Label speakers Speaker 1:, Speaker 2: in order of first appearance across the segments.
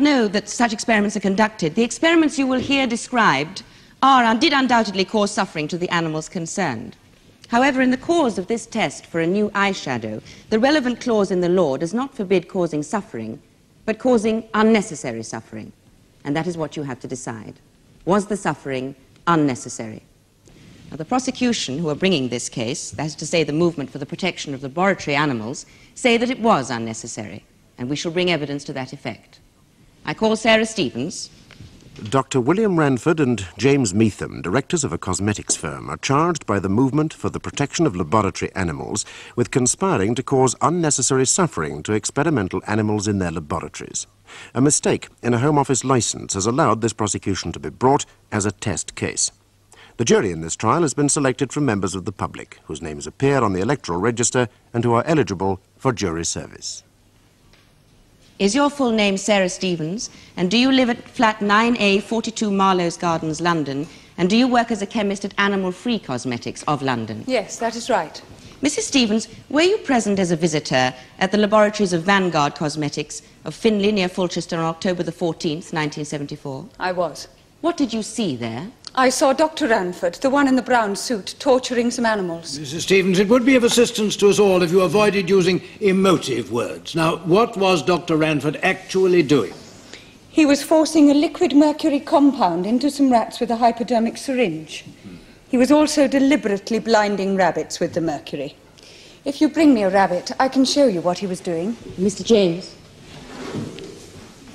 Speaker 1: know that such experiments are conducted, the experiments you will hear described are and did undoubtedly cause suffering to the animals concerned. However, in the cause of this test for a new eyeshadow, the relevant clause in the law does not forbid causing suffering, but causing unnecessary suffering. And that is what you have to decide. Was the suffering unnecessary? Now, the prosecution, who are bringing this case, that is to say the movement for the protection of laboratory animals, say that it was unnecessary, and we shall bring evidence to that effect. I call Sarah Stevens.
Speaker 2: Dr. William Ranford and James Meetham, directors of a cosmetics firm, are charged by the Movement for the Protection of Laboratory Animals with conspiring to cause unnecessary suffering to experimental animals in their laboratories. A mistake in a Home Office license has allowed this prosecution to be brought as a test case. The jury in this trial has been selected from members of the public, whose names appear on the electoral register and who are eligible for jury service.
Speaker 1: Is your full name Sarah Stevens? And do you live at flat 9A, 42 Marlowe's Gardens, London? And do you work as a chemist at Animal Free Cosmetics of London?
Speaker 3: Yes, that is right.
Speaker 1: Mrs. Stevens, were you present as a visitor at the laboratories of Vanguard Cosmetics of Finley near Fulchester on October the 14th, 1974?
Speaker 3: I was.
Speaker 1: What did you see there?
Speaker 3: I saw Dr. Ranford, the one in the brown suit, torturing some animals.
Speaker 4: Mrs. Stevens, it would be of assistance to us all if you avoided using emotive words. Now, what was Dr. Ranford actually doing?
Speaker 3: He was forcing a liquid mercury compound into some rats with a hypodermic syringe. He was also deliberately blinding rabbits with the mercury. If you bring me a rabbit, I can show you what he was doing.
Speaker 1: Mr. James.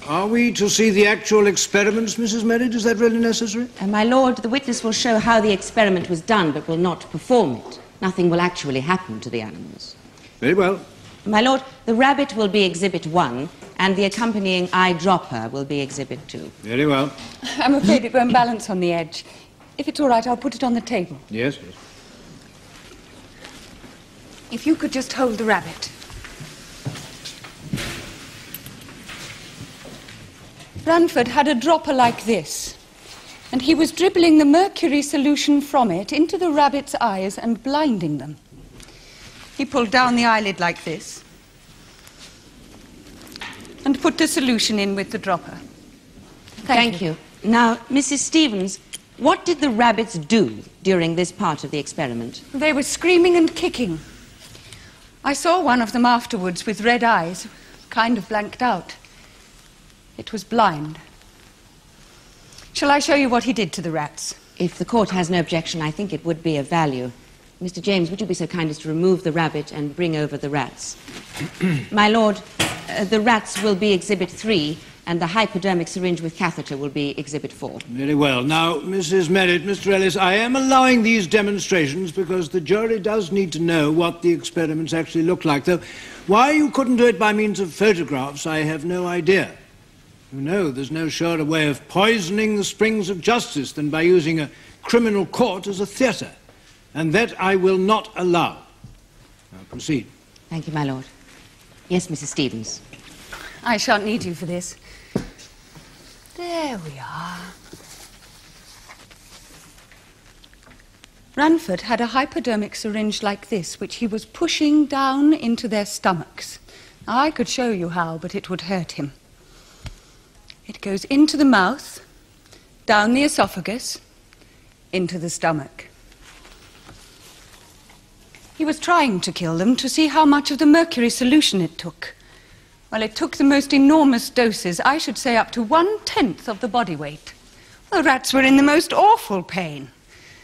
Speaker 4: Are we to see the actual experiments, Mrs. Merritt? Is that really necessary?
Speaker 1: Uh, my lord, the witness will show how the experiment was done, but will not perform it. Nothing will actually happen to the animals.
Speaker 4: Very well.
Speaker 1: My lord, the rabbit will be exhibit one, and the accompanying eyedropper will be exhibit two.
Speaker 4: Very well.
Speaker 3: I'm afraid it won't balance on the edge. If it's all right, I'll put it on the table.
Speaker 4: Yes, yes.
Speaker 3: If you could just hold the rabbit. Ranford had a dropper like this, and he was dribbling the mercury solution from it into the rabbit's eyes and blinding them. He pulled down the eyelid like this and put the solution in with the dropper.
Speaker 1: Thank,
Speaker 3: Thank
Speaker 1: you. Now, Mrs. Stevens, what did the rabbits do during this part of the experiment?
Speaker 3: They were screaming and kicking. I saw one of them afterwards with red eyes, kind of blanked out. It was blind. Shall I show you what he did to the rats?
Speaker 1: If the court has no objection, I think it would be of value. Mr. James, would you be so kind as to remove the rabbit and bring over the rats? My lord, uh, the rats will be exhibit three, and the hypodermic syringe with catheter will be exhibit four.
Speaker 4: Very well. Now, Mrs. Merritt, Mr. Ellis, I am allowing these demonstrations because the jury does need to know what the experiments actually look like. Though why you couldn't do it by means of photographs, I have no idea. You know, there's no surer way of poisoning the springs of justice than by using a criminal court as a theatre. And that I will not allow. Now, proceed.
Speaker 1: Thank you, my lord. Yes, Mrs. Stevens.
Speaker 3: I shan't need you for this. There we are. Ranford had a hypodermic syringe like this, which he was pushing down into their stomachs. I could show you how, but it would hurt him. It goes into the mouth, down the esophagus, into the stomach. He was trying to kill them to see how much of the mercury solution it took. Well, it took the most enormous doses, I should say up to one tenth of the body weight. The rats were in the most awful pain.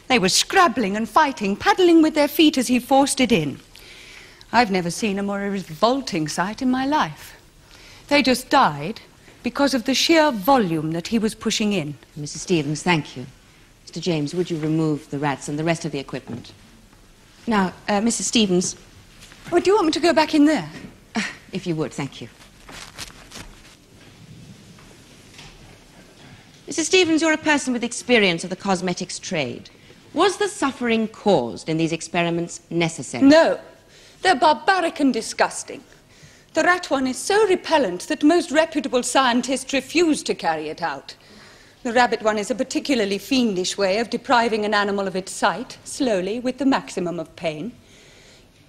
Speaker 3: They were scrabbling and fighting, paddling with their feet as he forced it in. I've never seen a more revolting sight in my life. They just died because of the sheer volume that he was pushing in.
Speaker 1: Mrs. Stevens, thank you. Mr. James, would you remove the rats and the rest of the equipment? Now, uh, Mrs. Stevens,
Speaker 3: Oh, do you want me to go back in there?
Speaker 1: uh, if you would, thank you. Mrs. Stevens, you're a person with experience of the cosmetics trade. Was the suffering caused in these experiments necessary?
Speaker 3: No. They're barbaric and disgusting. The rat one is so repellent that most reputable scientists refuse to carry it out. The rabbit one is a particularly fiendish way of depriving an animal of its sight, slowly, with the maximum of pain.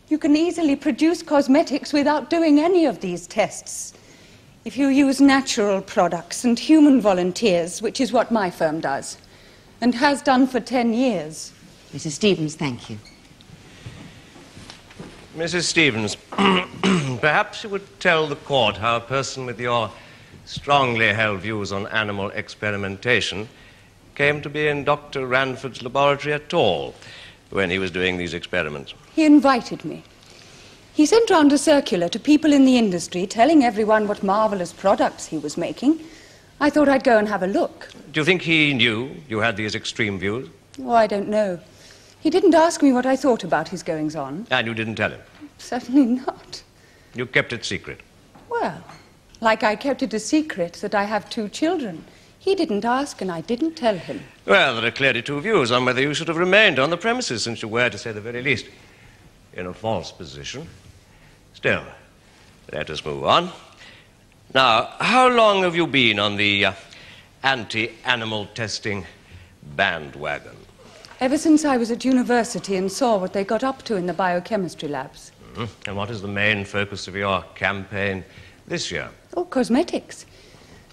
Speaker 3: You can easily produce cosmetics without doing any of these tests. If you use natural products and human volunteers, which is what my firm does, and has done for 10 years.
Speaker 1: Mrs. Stevens, thank you.
Speaker 5: Mrs. Stevens, perhaps you would tell the court how a person with your strongly held views on animal experimentation came to be in Dr. Ranford's laboratory at all when he was doing these experiments.
Speaker 3: He invited me. He sent round a circular to people in the industry telling everyone what marvelous products he was making. I thought I'd go and have a look.
Speaker 5: Do you think he knew you had these extreme views?
Speaker 3: Oh, I don't know. He didn't ask me what I thought about his goings on.
Speaker 5: And you didn't tell him?
Speaker 3: Certainly not.
Speaker 5: You kept it secret?
Speaker 3: Well, like I kept it a secret that I have two children. He didn't ask, and I didn't tell him.
Speaker 5: Well, there are clearly two views on whether you should have remained on the premises, since you were, to say the very least, in a false position. Still, let us move on. Now, how long have you been on the uh, anti animal testing bandwagon?
Speaker 3: Ever since I was at university and saw what they got up to in the biochemistry labs.
Speaker 5: Mm-hmm. And what is the main focus of your campaign this year?
Speaker 3: Oh, cosmetics.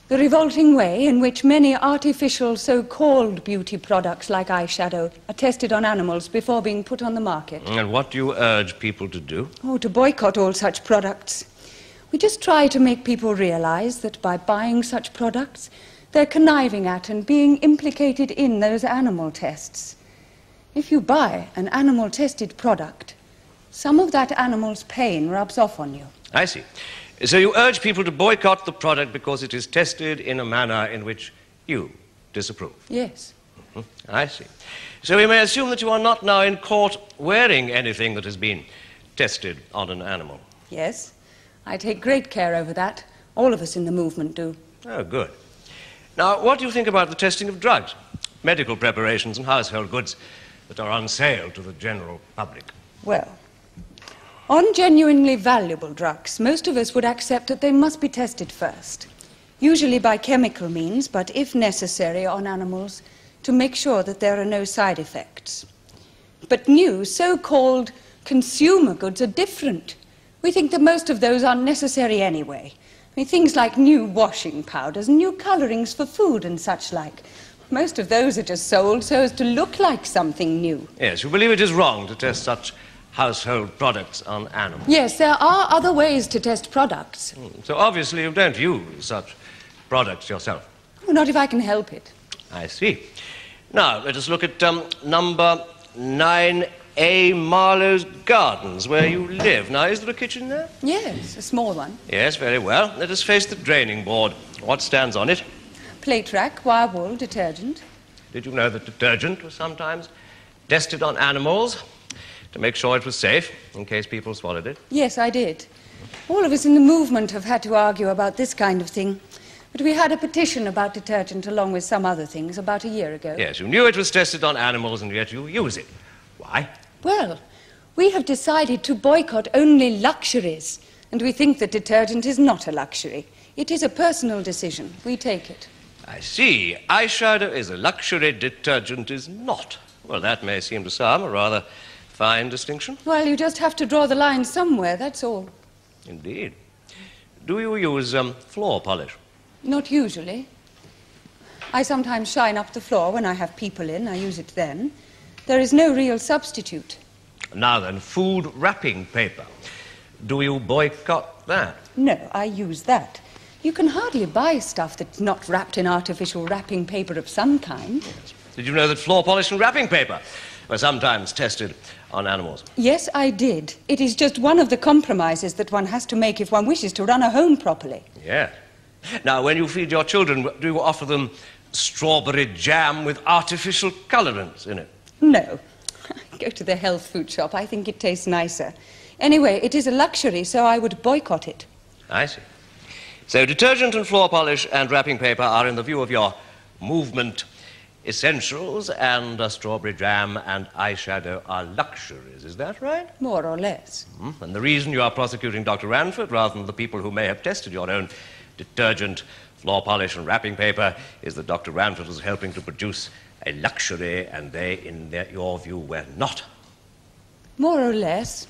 Speaker 3: The revolting way in which many artificial so called beauty products like eyeshadow are tested on animals before being put on the market.
Speaker 5: And what do you urge people to do?
Speaker 3: Oh, to boycott all such products. We just try to make people realize that by buying such products, they're conniving at and being implicated in those animal tests. If you buy an animal tested product, some of that animal's pain rubs off on you.
Speaker 5: I see. So you urge people to boycott the product because it is tested in a manner in which you disapprove?
Speaker 3: Yes.
Speaker 5: Mm-hmm. I see. So we may assume that you are not now in court wearing anything that has been tested on an animal?
Speaker 3: Yes. I take great care over that. All of us in the movement do.
Speaker 5: Oh, good. Now, what do you think about the testing of drugs, medical preparations, and household goods that are on sale to the general public?
Speaker 3: Well, on genuinely valuable drugs, most of us would accept that they must be tested first, usually by chemical means, but if necessary, on animals, to make sure that there are no side effects. But new, so called consumer goods are different. We think that most of those are necessary anyway. I mean, things like new washing powders, new colourings for food and such like. Most of those are just sold so as to look like something new.
Speaker 5: Yes, you believe it is wrong to test such household products on animals?
Speaker 3: Yes, there are other ways to test products.
Speaker 5: Mm, so obviously you don't use such products yourself?
Speaker 3: Well, not if I can help it.
Speaker 5: I see. Now, let us look at um, number 9A Marlowe's Gardens, where you live. Now, is there a kitchen there?
Speaker 3: Yes, a small one.
Speaker 5: Yes, very well. Let us face the draining board. What stands on it?
Speaker 3: Plate rack, wire wool, detergent.
Speaker 5: Did you know that detergent was sometimes tested on animals? to make sure it was safe in case people swallowed it?
Speaker 3: Yes, I did. All of us in the movement have had to argue about this kind of thing. But we had a petition about detergent along with some other things about a year ago.
Speaker 5: Yes, you knew it was tested on animals and yet you use it. Why?
Speaker 3: Well, we have decided to boycott only luxuries, and we think that detergent is not a luxury. It is a personal decision. We take it.
Speaker 5: I see. Eyeshadow is a luxury, detergent is not. Well, that may seem to some a rather Fine distinction?
Speaker 3: Well, you just have to draw the line somewhere, that's all.
Speaker 5: Indeed. Do you use um, floor polish?
Speaker 3: Not usually. I sometimes shine up the floor when I have people in. I use it then. There is no real substitute.
Speaker 5: Now then, food wrapping paper. Do you boycott that?
Speaker 3: No, I use that. You can hardly buy stuff that's not wrapped in artificial wrapping paper of some kind.
Speaker 5: Did you know that floor polish and wrapping paper were sometimes tested on animals?
Speaker 3: Yes, I did. It is just one of the compromises that one has to make if one wishes to run a home properly.
Speaker 5: Yeah. Now, when you feed your children, do you offer them strawberry jam with artificial colorants in it?
Speaker 3: No. Go to the health food shop. I think it tastes nicer. Anyway, it is a luxury, so I would boycott it.
Speaker 5: I see. So detergent and floor polish and wrapping paper are, in the view of your movement, essentials, and a strawberry jam and eyeshadow are luxuries. Is that right?
Speaker 3: More or less.
Speaker 5: Mm. And the reason you are prosecuting Dr. Ranford rather than the people who may have tested your own detergent, floor polish, and wrapping paper is that Dr. Ranford was helping to produce a luxury, and they, in their, your view, were not.
Speaker 3: More or less.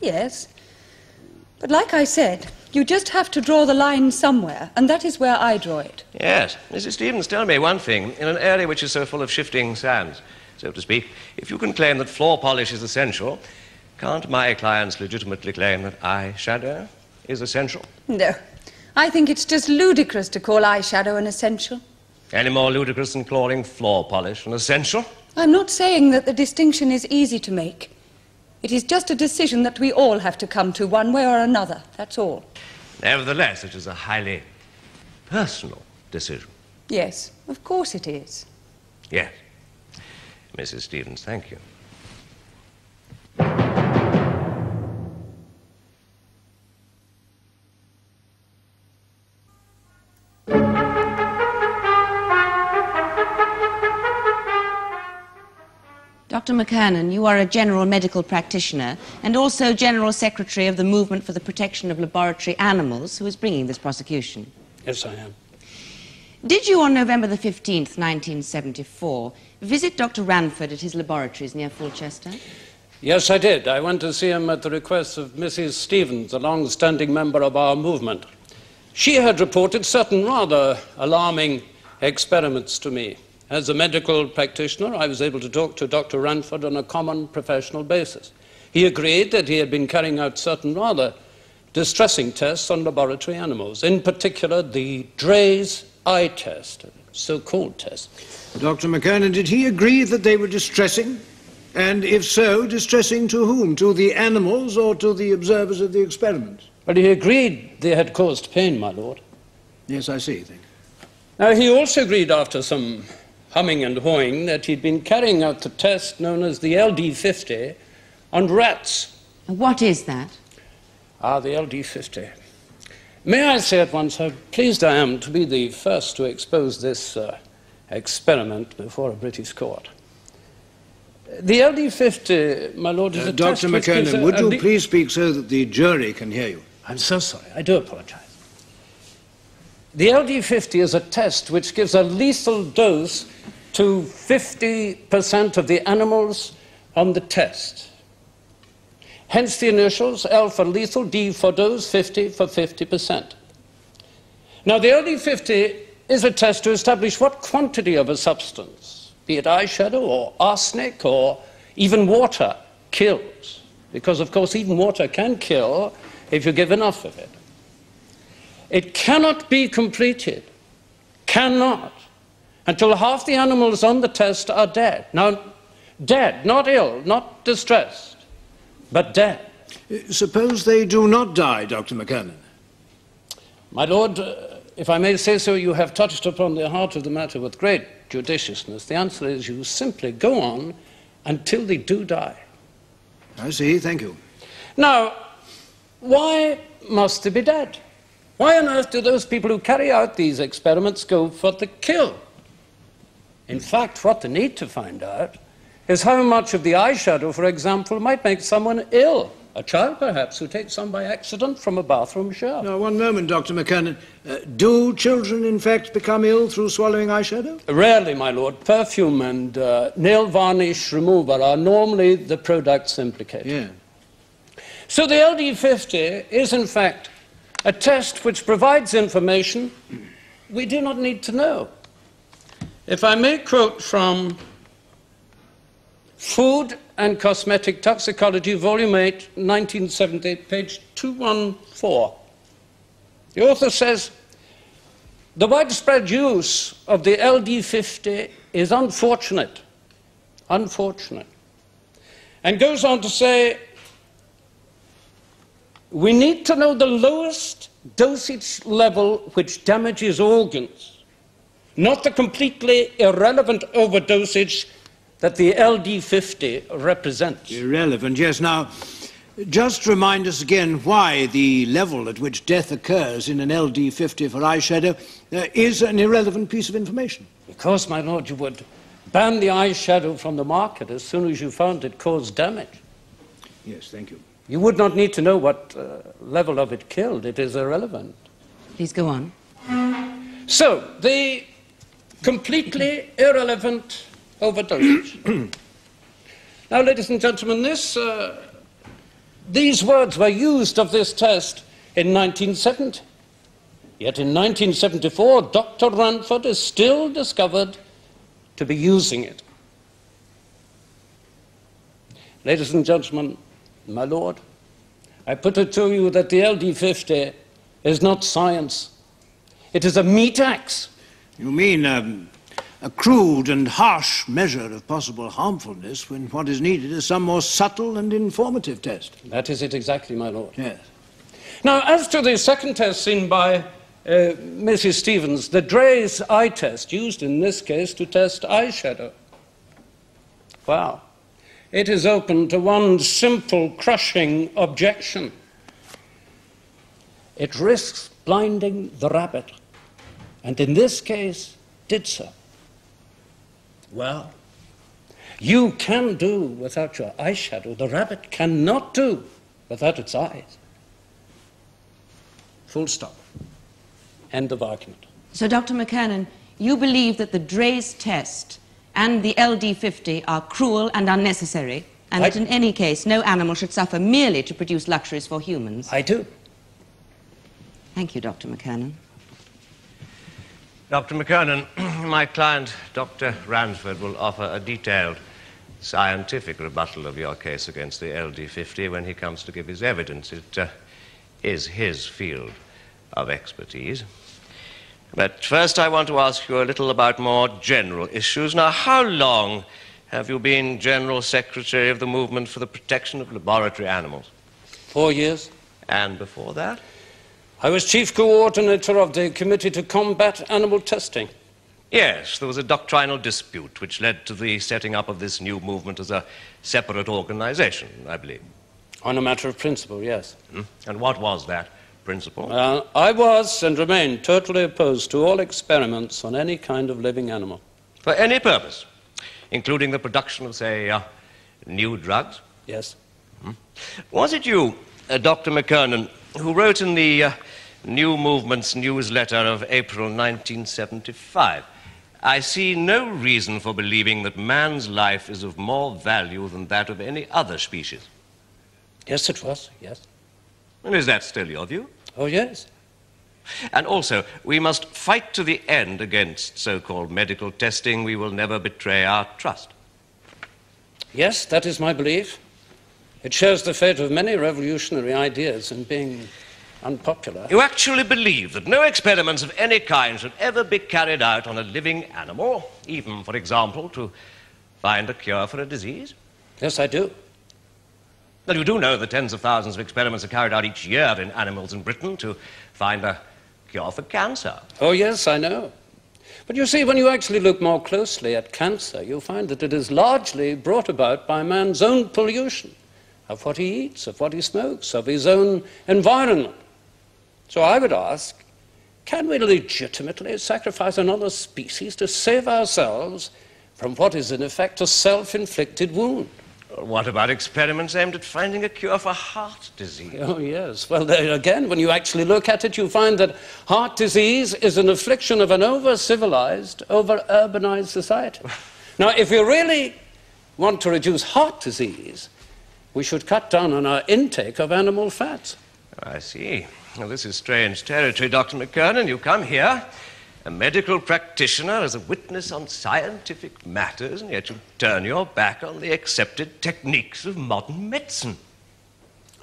Speaker 3: Yes. But like I said, You just have to draw the line somewhere, and that is where I draw it.
Speaker 5: Yes. Mrs. Stevens, tell me one thing. In an area which is so full of shifting sands, so to speak, if you can claim that floor polish is essential, can't my clients legitimately claim that eyeshadow is essential?
Speaker 3: No. I think it's just ludicrous to call eyeshadow an essential.
Speaker 5: Any more ludicrous than calling floor polish an essential?
Speaker 3: I'm not saying that the distinction is easy to make. It is just a decision that we all have to come to one way or another. That's all.
Speaker 5: Nevertheless, it is a highly personal decision.
Speaker 3: Yes, of course it is.
Speaker 5: Yes. Mrs. Stevens, thank you.
Speaker 1: Dr. McKernan, you are a general medical practitioner and also General Secretary of the Movement for the Protection of Laboratory Animals, who is bringing this prosecution.
Speaker 6: Yes, I am.
Speaker 1: Did you, on November the 15th, 1974, visit Dr. Ranford at his laboratories near Fulchester?
Speaker 6: Yes, I did. I went to see him at the request of Mrs. Stevens, a long standing member of our movement. She had reported certain rather alarming experiments to me. As a medical practitioner, I was able to talk to Dr. Ranford on a common professional basis. He agreed that he had been carrying out certain rather distressing tests on laboratory animals, in particular the Draize eye test, so called test.
Speaker 4: Dr. McKernan, did he agree that they were distressing? And if so, distressing to whom? To the animals or to the observers of the experiments?
Speaker 6: But he agreed they had caused pain, my lord.
Speaker 4: Yes, I see. Thank you.
Speaker 6: Now, he also agreed after some humming and hawing that he'd been carrying out the test known as the LD50 on rats.
Speaker 1: What is that?
Speaker 6: Ah, the LD50. May I say at once how pleased I am to be the first to expose this uh, experiment before a British court. The LD50, my lord, is
Speaker 4: Uh,
Speaker 6: a test
Speaker 4: Dr.
Speaker 6: which
Speaker 4: McKernan, would you please speak so that the jury can hear you?
Speaker 6: I'm so sorry. I do apologize. The LD50 is a test which gives a lethal dose to 50% of the animals on the test. Hence the initials L for lethal, D for dose, 50 for 50%. Now, the LD50 is a test to establish what quantity of a substance, be it eyeshadow or arsenic or even water, kills. Because, of course, even water can kill if you give enough of it. It cannot be completed, cannot, until half the animals on the test are dead. Now, dead, not ill, not distressed, but dead.
Speaker 4: Uh, Suppose they do not die, Dr. McKernan.
Speaker 6: My lord, uh, if I may say so, you have touched upon the heart of the matter with great judiciousness. The answer is you simply go on until they do die.
Speaker 4: I see. Thank you.
Speaker 6: Now, why must they be dead? Why on earth do those people who carry out these experiments go for the kill? In fact, what they need to find out is how much of the eyeshadow, for example, might make someone ill. A child, perhaps, who takes some by accident from a bathroom shower.
Speaker 4: Now, one moment, Dr. McKernan. Uh, do children, in fact, become ill through swallowing eyeshadow?
Speaker 6: Rarely, my lord. Perfume and uh, nail varnish remover are normally the products implicated.
Speaker 4: Yeah.
Speaker 6: So the LD50 is, in fact, a test which provides information we do not need to know. If I may quote from Food and Cosmetic Toxicology, Volume 8, 1978, page 214. The author says, the widespread use of the LD50 is unfortunate, unfortunate, and goes on to say, we need to know the lowest dosage level which damages organs, not the completely irrelevant overdosage that the LD50 represents.
Speaker 4: Irrelevant, yes. Now, just remind us again why the level at which death occurs in an LD50 for eyeshadow uh, is an irrelevant piece of information.
Speaker 6: Because, my lord, you would ban the eyeshadow from the market as soon as you found it caused damage.
Speaker 4: Yes, thank you.
Speaker 6: You would not need to know what uh, level of it killed. It is irrelevant.
Speaker 1: Please go on.
Speaker 6: So, the completely irrelevant overdosage. now, ladies and gentlemen, this, uh, these words were used of this test in 1970. Yet in 1974, Dr. Ranford is still discovered to be using it. Ladies and gentlemen, my lord, I put it to you that the LD50 is not science. It is a meat axe.
Speaker 4: You mean um, a crude and harsh measure of possible harmfulness when what is needed is some more subtle and informative test.
Speaker 6: That is it exactly, my lord.
Speaker 4: Yes.
Speaker 6: Now, as to the second test seen by uh, Mrs. Stevens, the Draize eye test, used in this case to test eyeshadow. Wow. It is open to one simple, crushing objection. It risks blinding the rabbit, and in this case, did so. Well, you can do without your eyeshadow. The rabbit cannot do without its eyes. Full stop. End of argument.
Speaker 1: So, Dr. McKernan, you believe that the Draize test and the LD50 are cruel and unnecessary, and
Speaker 6: I-
Speaker 1: that in any case no animal should suffer merely to produce luxuries for humans.
Speaker 6: I do.
Speaker 1: Thank you, Dr. McKernan.
Speaker 5: Dr. McKernan, my client, Dr. Ranford, will offer a detailed scientific rebuttal of your case against the LD50 when he comes to give his evidence. It uh, is his field of expertise. But first, I want to ask you a little about more general issues. Now, how long have you been General Secretary of the Movement for the Protection of Laboratory Animals?
Speaker 6: Four years.
Speaker 5: And before that?
Speaker 6: I was chief coordinator of the Committee to Combat Animal Testing.
Speaker 5: Yes, there was a doctrinal dispute which led to the setting up of this new movement as a separate organization, I believe.
Speaker 6: On a matter of principle, yes.
Speaker 5: Hmm? And what was that principle?
Speaker 6: Uh, I was and remain totally opposed to all experiments on any kind of living animal.
Speaker 5: For any purpose, including the production of, say, uh, new drugs?
Speaker 6: Yes.
Speaker 5: Was it you, uh, Dr. McKernan, who wrote in the uh, New Movement's newsletter of April 1975? I see no reason for believing that man's life is of more value than that of any other species.
Speaker 6: Yes, it was. Yes.
Speaker 5: And is that still your view?
Speaker 6: Oh, yes.
Speaker 5: And also, we must fight to the end against so called medical testing. We will never betray our trust.
Speaker 6: Yes, that is my belief. It shares the fate of many revolutionary ideas in being unpopular.
Speaker 5: You actually believe that no experiments of any kind should ever be carried out on a living animal, even, for example, to find a cure for a disease?
Speaker 6: Yes, I do.
Speaker 5: Well, you do know that tens of thousands of experiments are carried out each year in animals in Britain to find a cure for cancer.
Speaker 6: Oh, yes, I know. But you see, when you actually look more closely at cancer, you'll find that it is largely brought about by man's own pollution of what he eats, of what he smokes, of his own environment. So I would ask can we legitimately sacrifice another species to save ourselves from what is, in effect, a self inflicted wound?
Speaker 5: What about experiments aimed at finding a cure for heart disease?
Speaker 6: Oh, yes. Well, there again, when you actually look at it, you find that heart disease is an affliction of an over civilized, over urbanized society. Now, if we really want to reduce heart disease, we should cut down on our intake of animal fats.
Speaker 5: I see. Well, this is strange territory, Dr. McKernan. You come here, a medical practitioner, as a witness on scientific matters, and yet you turn your back on the accepted techniques of modern medicine.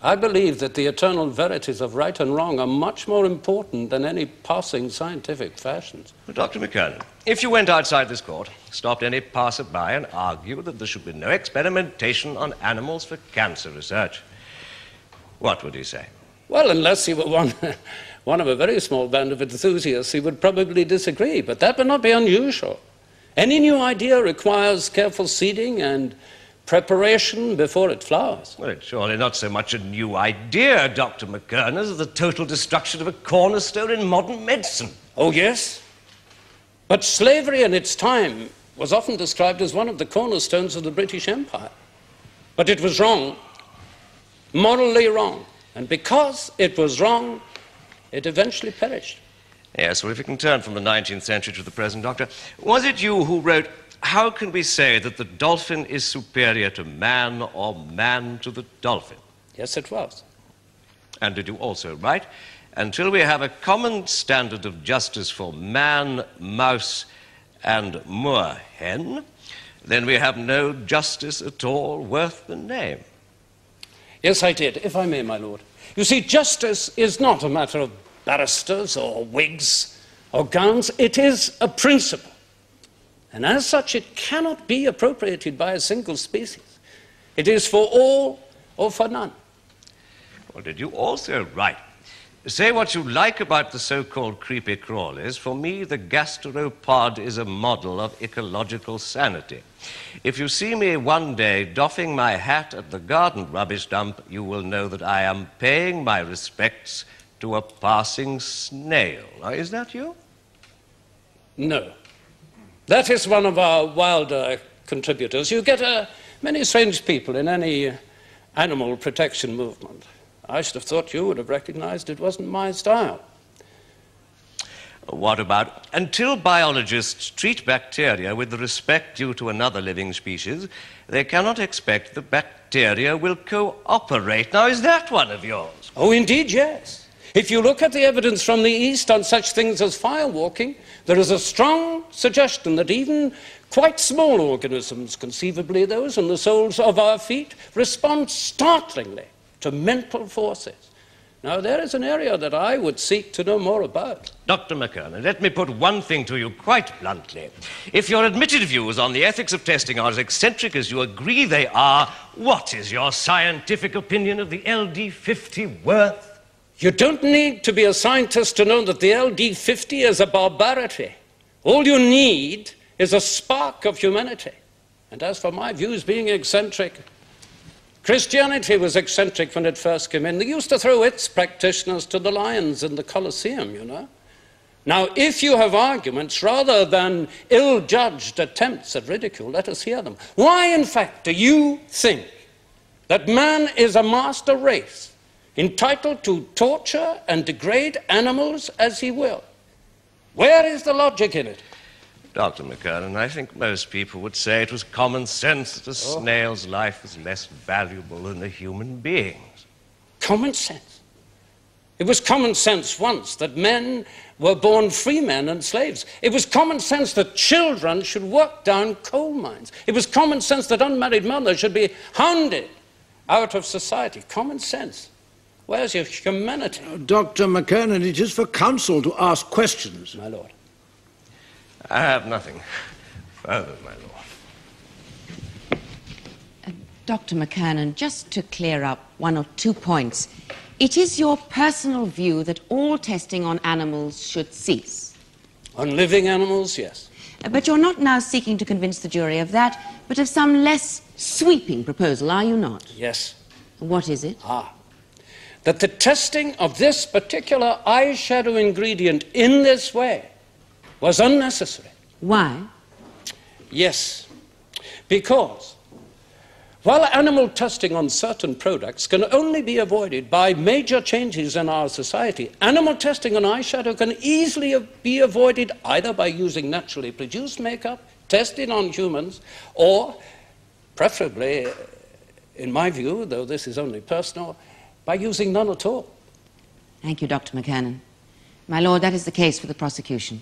Speaker 6: I believe that the eternal verities of right and wrong are much more important than any passing scientific fashions.
Speaker 5: Well, Dr. McKernan, if you went outside this court, stopped any passerby, and argued that there should be no experimentation on animals for cancer research, what would he say?
Speaker 6: Well, unless he were one, one of a very small band of enthusiasts, he would probably disagree, but that would not be unusual. Any new idea requires careful seeding and preparation before it flowers.
Speaker 5: Well, it's surely not so much a new idea, Dr. McKernan, as the total destruction of a cornerstone in modern medicine.
Speaker 6: Oh, yes? But slavery in its time was often described as one of the cornerstones of the British Empire. But it was wrong, morally wrong. And because it was wrong, it eventually perished.
Speaker 5: Yes, well, if you can turn from the 19th century to the present, Doctor, was it you who wrote, How can we say that the dolphin is superior to man or man to the dolphin?
Speaker 6: Yes, it was.
Speaker 5: And did you also write, until we have a common standard of justice for man, mouse, and moorhen, then we have no justice at all worth the name.
Speaker 6: Yes, I did, if I may, my lord. You see, justice is not a matter of barristers or wigs or gowns, it is a principle. And as such, it cannot be appropriated by a single species. It is for all or for none.
Speaker 5: Well, did you also write? Say what you like about the so called creepy crawlies. For me, the gastropod is a model of ecological sanity. If you see me one day doffing my hat at the garden rubbish dump, you will know that I am paying my respects to a passing snail. Now, is that you?
Speaker 6: No. That is one of our wilder contributors. You get uh, many strange people in any animal protection movement. I should have thought you would have recognized it wasn't my style.
Speaker 5: What about until biologists treat bacteria with the respect due to another living species, they cannot expect that bacteria will cooperate. Now, is that one of yours?
Speaker 6: Oh, indeed, yes. If you look at the evidence from the East on such things as firewalking, there is a strong suggestion that even quite small organisms, conceivably those on the soles of our feet, respond startlingly to mental forces. Now, there is an area that I would seek to know more about.
Speaker 5: Dr. McKernan, let me put one thing to you quite bluntly. If your admitted views on the ethics of testing are as eccentric as you agree they are, what is your scientific opinion of the LD50 worth?
Speaker 6: You don't need to be a scientist to know that the LD50 is a barbarity. All you need is a spark of humanity. And as for my views being eccentric, Christianity was eccentric when it first came in. They used to throw its practitioners to the lions in the Colosseum, you know. Now, if you have arguments rather than ill judged attempts at ridicule, let us hear them. Why, in fact, do you think that man is a master race entitled to torture and degrade animals as he will? Where is the logic in it?
Speaker 5: Dr. McKernan, I think most people would say it was common sense that a oh. snail's life was less valuable than a human being's.
Speaker 6: Common sense? It was common sense once that men were born free men and slaves. It was common sense that children should work down coal mines. It was common sense that unmarried mothers should be hounded out of society. Common sense. Where's your humanity? Uh,
Speaker 4: Dr. McKernan, it is for counsel to ask questions.
Speaker 6: My lord.
Speaker 5: I have nothing further, my lord.
Speaker 1: Uh, Dr. McKernan, just to clear up one or two points, it is your personal view that all testing on animals should cease.
Speaker 6: On living animals, yes.
Speaker 1: Uh, but you're not now seeking to convince the jury of that, but of some less sweeping proposal, are you not?
Speaker 6: Yes.
Speaker 1: What is it?
Speaker 6: Ah. That the testing of this particular eyeshadow ingredient in this way was unnecessary.
Speaker 1: Why?
Speaker 6: Yes, because while animal testing on certain products can only be avoided by major changes in our society, animal testing on eyeshadow can easily be avoided either by using naturally produced makeup, tested on humans, or preferably, in my view, though this is only personal, by using none at all.
Speaker 1: Thank you, Dr. McKernan. My lord, that is the case for the prosecution.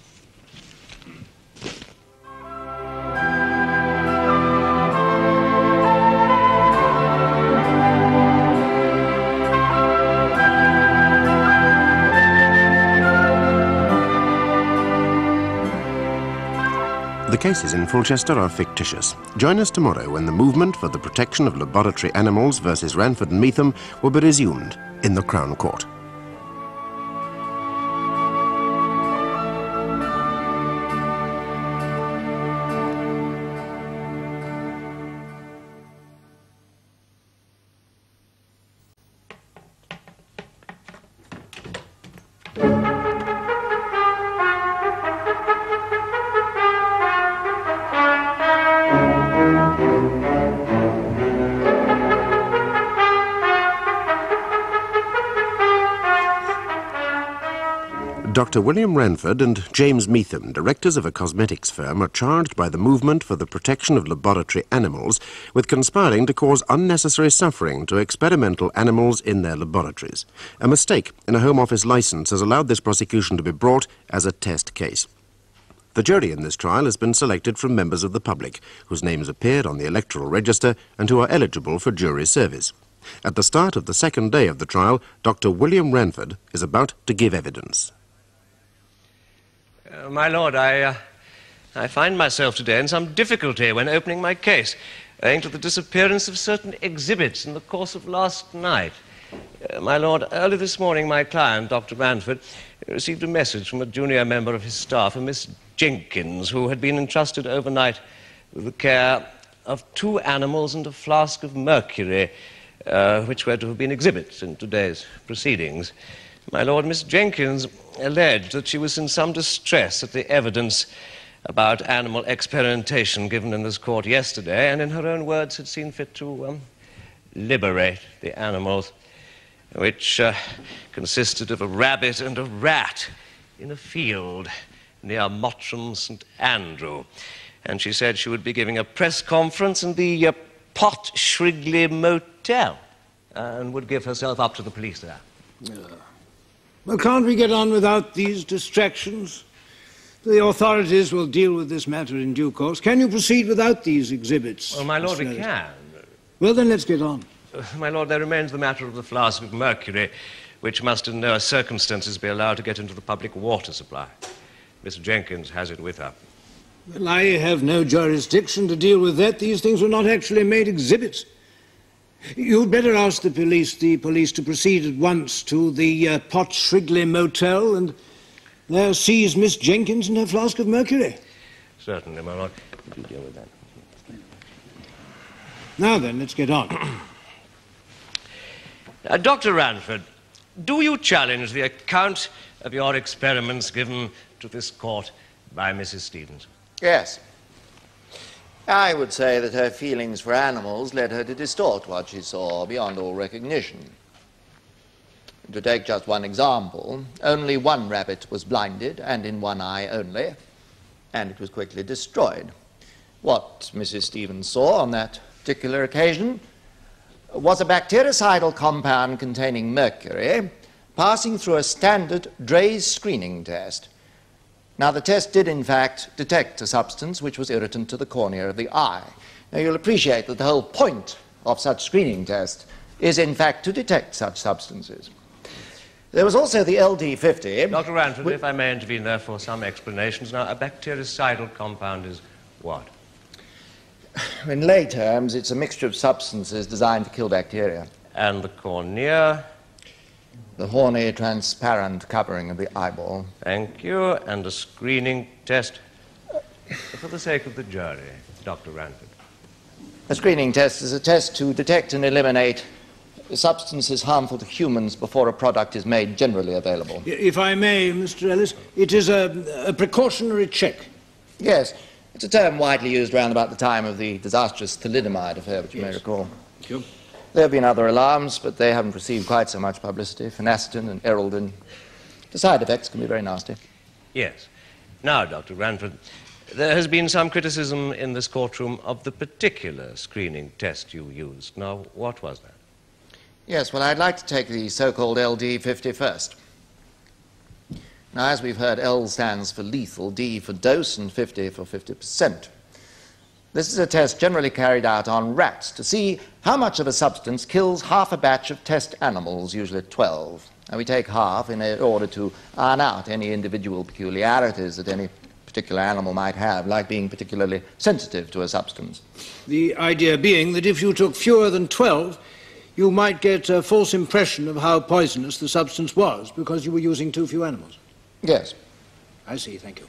Speaker 2: The cases in Fulchester are fictitious. Join us tomorrow when the movement for the protection of laboratory animals versus Ranford and Meetham will be resumed in the Crown Court. Dr. William Ranford and James Meetham, directors of a cosmetics firm, are charged by the Movement for the Protection of Laboratory Animals with conspiring to cause unnecessary suffering to experimental animals in their laboratories. A mistake in a Home Office license has allowed this prosecution to be brought as a test case. The jury in this trial has been selected from members of the public, whose names appeared on the electoral register and who are eligible for jury service. At the start of the second day of the trial, Dr. William Ranford is about to give evidence.
Speaker 5: Uh, my lord, I, uh, I find myself today in some difficulty when opening my case, owing to the disappearance of certain exhibits in the course of last night. Uh, my lord, early this morning, my client, Dr. Ranford, received a message from a junior member of his staff, a Miss Jenkins, who had been entrusted overnight with the care of two animals and a flask of mercury, uh, which were to have been exhibits in today's proceedings. My lord, Miss Jenkins alleged that she was in some distress at the evidence about animal experimentation given in this court yesterday, and in her own words had seen fit to um, liberate the animals, which uh, consisted of a rabbit and a rat in a field near Mottram St. Andrew. And she said she would be giving a press conference in the uh, Pot Shrigley Motel and would give herself up to the police there.
Speaker 4: Well, can't we get on without these distractions? The authorities will deal with this matter in due course. Can you proceed without these exhibits?
Speaker 5: Well, my lord, we can.
Speaker 4: Well, then let's get on.
Speaker 5: My lord, there remains the matter of the flask of mercury, which must in no circumstances be allowed to get into the public water supply. Miss Jenkins has it with her.
Speaker 4: Well, I have no jurisdiction to deal with that. These things were not actually made exhibits. You'd better ask the police, the police to proceed at once to the uh, Pot Shrigley Motel and there seize Miss Jenkins and her flask of mercury.
Speaker 5: Certainly, my lord. Would you deal with that?
Speaker 4: Now then, let's get on.
Speaker 5: Uh, Dr. Ranford, do you challenge the account of your experiments given to this court by Mrs. Stevens?
Speaker 7: Yes. I would say that her feelings for animals led her to distort what she saw beyond all recognition. To take just one example, only one rabbit was blinded, and in one eye only, and it was quickly destroyed. What Mrs. Stevens saw on that particular occasion was a bactericidal compound containing mercury passing through a standard Draize screening test. Now, the test did, in fact, detect a substance which was irritant to the cornea of the eye. Now, you'll appreciate that the whole point of such screening tests is, in fact, to detect such substances. There was also the LD50.
Speaker 5: Dr. Ranford, if I may intervene there for some explanations. Now, a bactericidal compound is what?
Speaker 7: In lay terms, it's a mixture of substances designed to kill bacteria.
Speaker 5: And the cornea,
Speaker 7: The horny, transparent covering of the eyeball.
Speaker 5: thank you, and a screening test. For the sake of the jury, Dr. Ranford.
Speaker 7: A screening test is a test to detect and eliminate substances harmful to humans before a product is made generally available.
Speaker 4: If I may, Mr. Ellis, it is a, a precautionary check.
Speaker 7: Yes, it's a term widely used around about the time of the disastrous thalidomide affair, which you may recall.
Speaker 4: Thank you.
Speaker 7: There have been other alarms, but they haven't received quite so much publicity. Phenacetin and Eraldin. The side effects can be very nasty.
Speaker 5: Yes. Now, Dr. Ranford, there has been some criticism in this courtroom of the particular screening test you used. Now, what was that?
Speaker 7: Yes, well, I'd like to take the so-called LD50 first. Now, as we've heard, L stands for lethal, D for dose, and 50 for 50%. This is a test generally carried out on rats to see how much of a substance kills half a batch of test animals, usually 12. And we take half in order to iron out any individual peculiarities that any particular animal might have, like being particularly sensitive to a substance.
Speaker 4: The idea being that if you took fewer than 12, you might get a false impression of how poisonous the substance was because you were using too few animals.
Speaker 7: Yes.
Speaker 4: I see, thank you.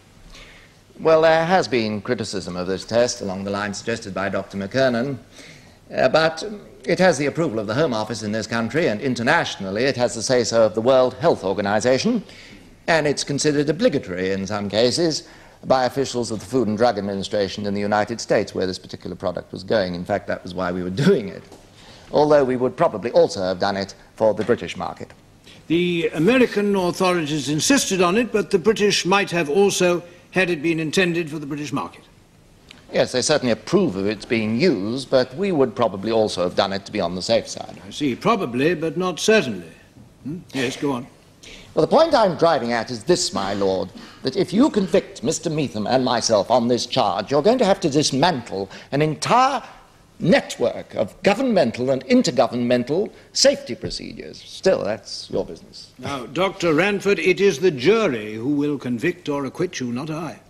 Speaker 7: Well, there has been criticism of this test along the lines suggested by Dr. McKernan, uh, but it has the approval of the Home Office in this country, and internationally it has the say so of the World Health Organization, and it's considered obligatory in some cases by officials of the Food and Drug Administration in the United States where this particular product was going. In fact, that was why we were doing it, although we would probably also have done it for the British market.
Speaker 4: The American authorities insisted on it, but the British might have also had it been intended for the British market.
Speaker 7: Yes, they certainly approve of its being used, but we would probably also have done it to be on the safe side.
Speaker 4: I see, probably, but not certainly. Hmm? Yes, go on.
Speaker 7: Well, the point I'm driving at is this, my lord, that if you convict Mr. Meetham and myself on this charge, you're going to have to dismantle an entire network of governmental and intergovernmental safety procedures. Still, that's your business.
Speaker 4: Now, Dr. Ranford, it is the jury who will convict or acquit you, not I.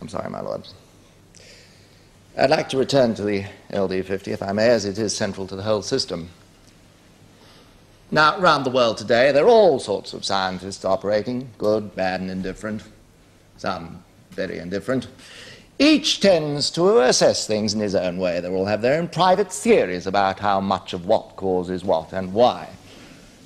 Speaker 7: I'm sorry, my lord. I'd like to return to the LD50, if I may, as it is central to the whole system. Now, around the world today, there are all sorts of scientists operating, good, bad, and indifferent. Some very indifferent. Each tends to assess things in his own way. They all have their own private theories about how much of what causes what and why.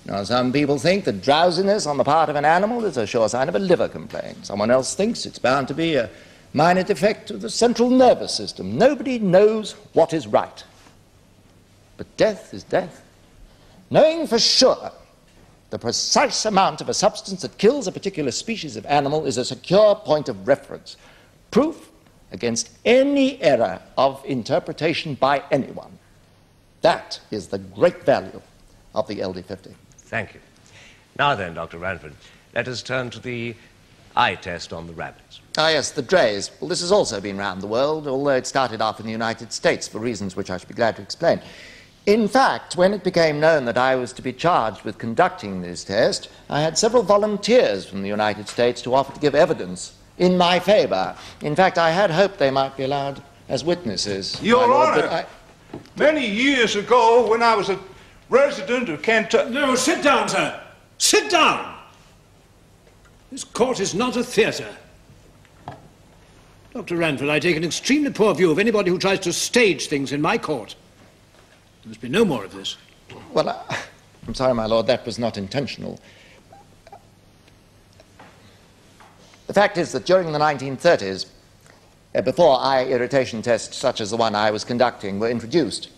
Speaker 7: Now, some people think that drowsiness on the part of an animal is a sure sign of a liver complaint. Someone else thinks it's bound to be a minor defect of the central nervous system. Nobody knows what is right. But death is death. Knowing for sure the precise amount of a substance that kills a particular species of animal is a secure point of reference. Proof against any error of interpretation by anyone. That is the great value of the LD50.
Speaker 5: Thank you. Now then, Dr. Ranford, let us turn to the eye test on the rabbits.
Speaker 7: Ah, yes, the Draize. Well, this has also been round the world, although it started off in the United States for reasons which I should be glad to explain. In fact, when it became known that I was to be charged with conducting this test, I had several volunteers from the United States to offer to give evidence in my favor. In fact, I had hoped they might be allowed as witnesses.
Speaker 8: Your
Speaker 7: lord,
Speaker 8: Honor,
Speaker 7: I-
Speaker 8: many years ago when I was a resident of Kentucky.
Speaker 4: No, sit down, sir. Sit down. This court is not a theatre. Dr. Ranford, I take an extremely poor view of anybody who tries to stage things in my court. There must be no more of this.
Speaker 7: Well, I, I'm sorry, my lord, that was not intentional. The fact is that during the 1930s, uh, before eye irritation tests such as the one I was conducting were introduced,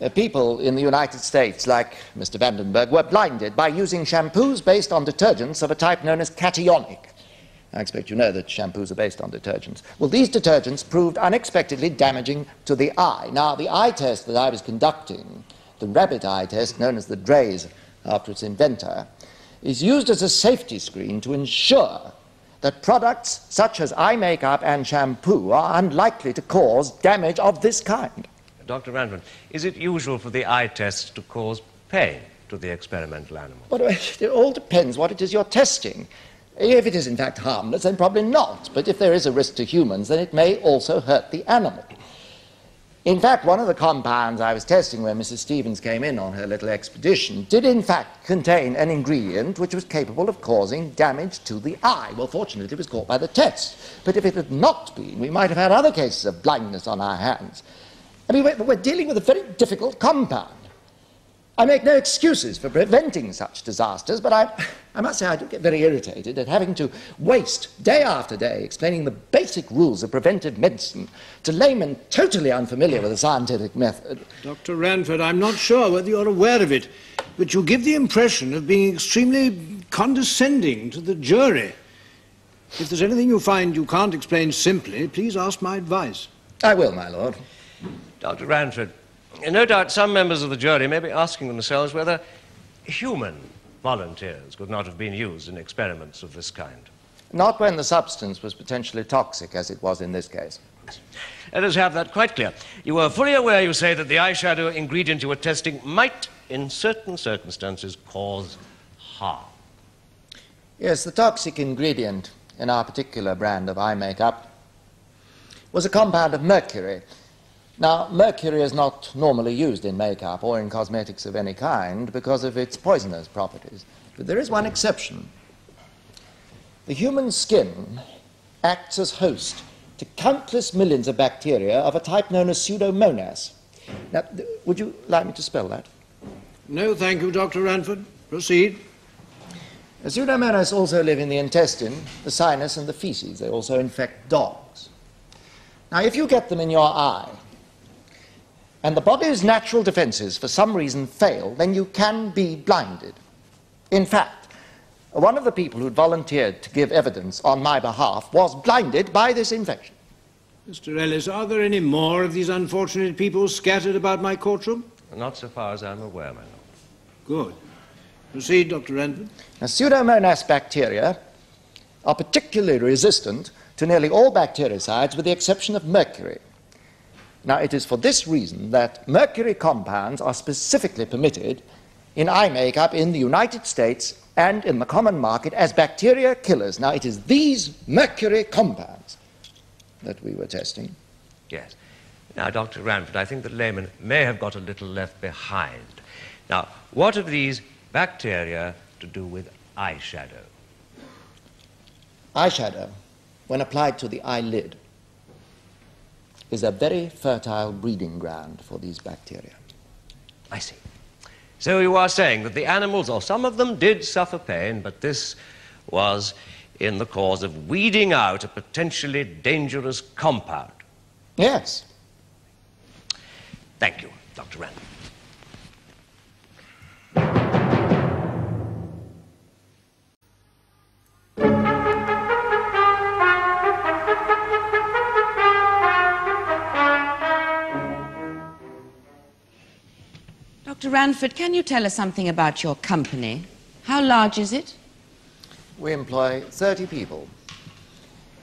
Speaker 7: uh, people in the United States, like Mr. Vandenberg, were blinded by using shampoos based on detergents of a type known as cationic. I expect you know that shampoos are based on detergents. Well, these detergents proved unexpectedly damaging to the eye. Now, the eye test that I was conducting, the rabbit eye test, known as the Draize after its inventor, is used as a safety screen to ensure that products such as eye makeup and shampoo are unlikely to cause damage of this kind.
Speaker 5: Dr. Ranford, is it usual for the eye test to cause pain to the experimental animal?
Speaker 7: But uh, it all depends what it is you're testing. If it is in fact harmless, then probably not. But if there is a risk to humans, then it may also hurt the animal. In fact, one of the compounds I was testing when Mrs. Stevens came in on her little expedition did in fact contain an ingredient which was capable of causing damage to the eye. Well, fortunately, it was caught by the test. But if it had not been, we might have had other cases of blindness on our hands. I mean, we're, we're dealing with a very difficult compound. I make no excuses for preventing such disasters, but I, I must say I do get very irritated at having to waste day after day explaining the basic rules of preventive medicine to laymen totally unfamiliar with the scientific method.
Speaker 4: Dr. Ranford, I'm not sure whether you're aware of it, but you give the impression of being extremely condescending to the jury. If there's anything you find you can't explain simply, please ask my advice.
Speaker 7: I will, my lord.
Speaker 5: Dr. Ranford, no doubt some members of the jury may be asking themselves whether human volunteers could not have been used in experiments of this kind.
Speaker 7: Not when the substance was potentially toxic, as it was in this case.
Speaker 5: Let us have that quite clear. You are fully aware, you say, that the eyeshadow ingredient you were testing might, in certain circumstances, cause harm.
Speaker 7: Yes, the toxic ingredient in our particular brand of eye makeup was a compound of mercury. Now, mercury is not normally used in makeup or in cosmetics of any kind because of its poisonous properties. But there is one exception. The human skin acts as host to countless millions of bacteria of a type known as Pseudomonas. Now, would you like me to spell that?
Speaker 4: No, thank you, Dr. Ranford. Proceed.
Speaker 7: The Pseudomonas also live in the intestine, the sinus, and the feces. They also infect dogs. Now, if you get them in your eye, and the body's natural defenses for some reason fail, then you can be blinded. In fact, one of the people who'd volunteered to give evidence on my behalf was blinded by this infection.
Speaker 4: Mr. Ellis, are there any more of these unfortunate people scattered about my courtroom?
Speaker 5: Not so far as I'm aware, my lord.
Speaker 4: Good. Proceed, Dr. Ranford.
Speaker 7: Now, Pseudomonas bacteria are particularly resistant to nearly all bactericides with the exception of mercury. Now, it is for this reason that mercury compounds are specifically permitted in eye makeup in the United States and in the common market as bacteria killers. Now, it is these mercury compounds that we were testing.
Speaker 5: Yes. Now, Dr. Ranford, I think the layman may have got a little left behind. Now, what have these bacteria to do with eyeshadow?
Speaker 7: Eyeshadow, when applied to the eyelid, is a very fertile breeding ground for these bacteria.
Speaker 5: I see. So you are saying that the animals, or some of them, did suffer pain, but this was in the cause of weeding out a potentially dangerous compound.
Speaker 7: Yes.
Speaker 5: Thank you, Dr. Ranford.
Speaker 1: Dr. Ranford, can you tell us something about your company? How large is it?
Speaker 7: We employ 30 people,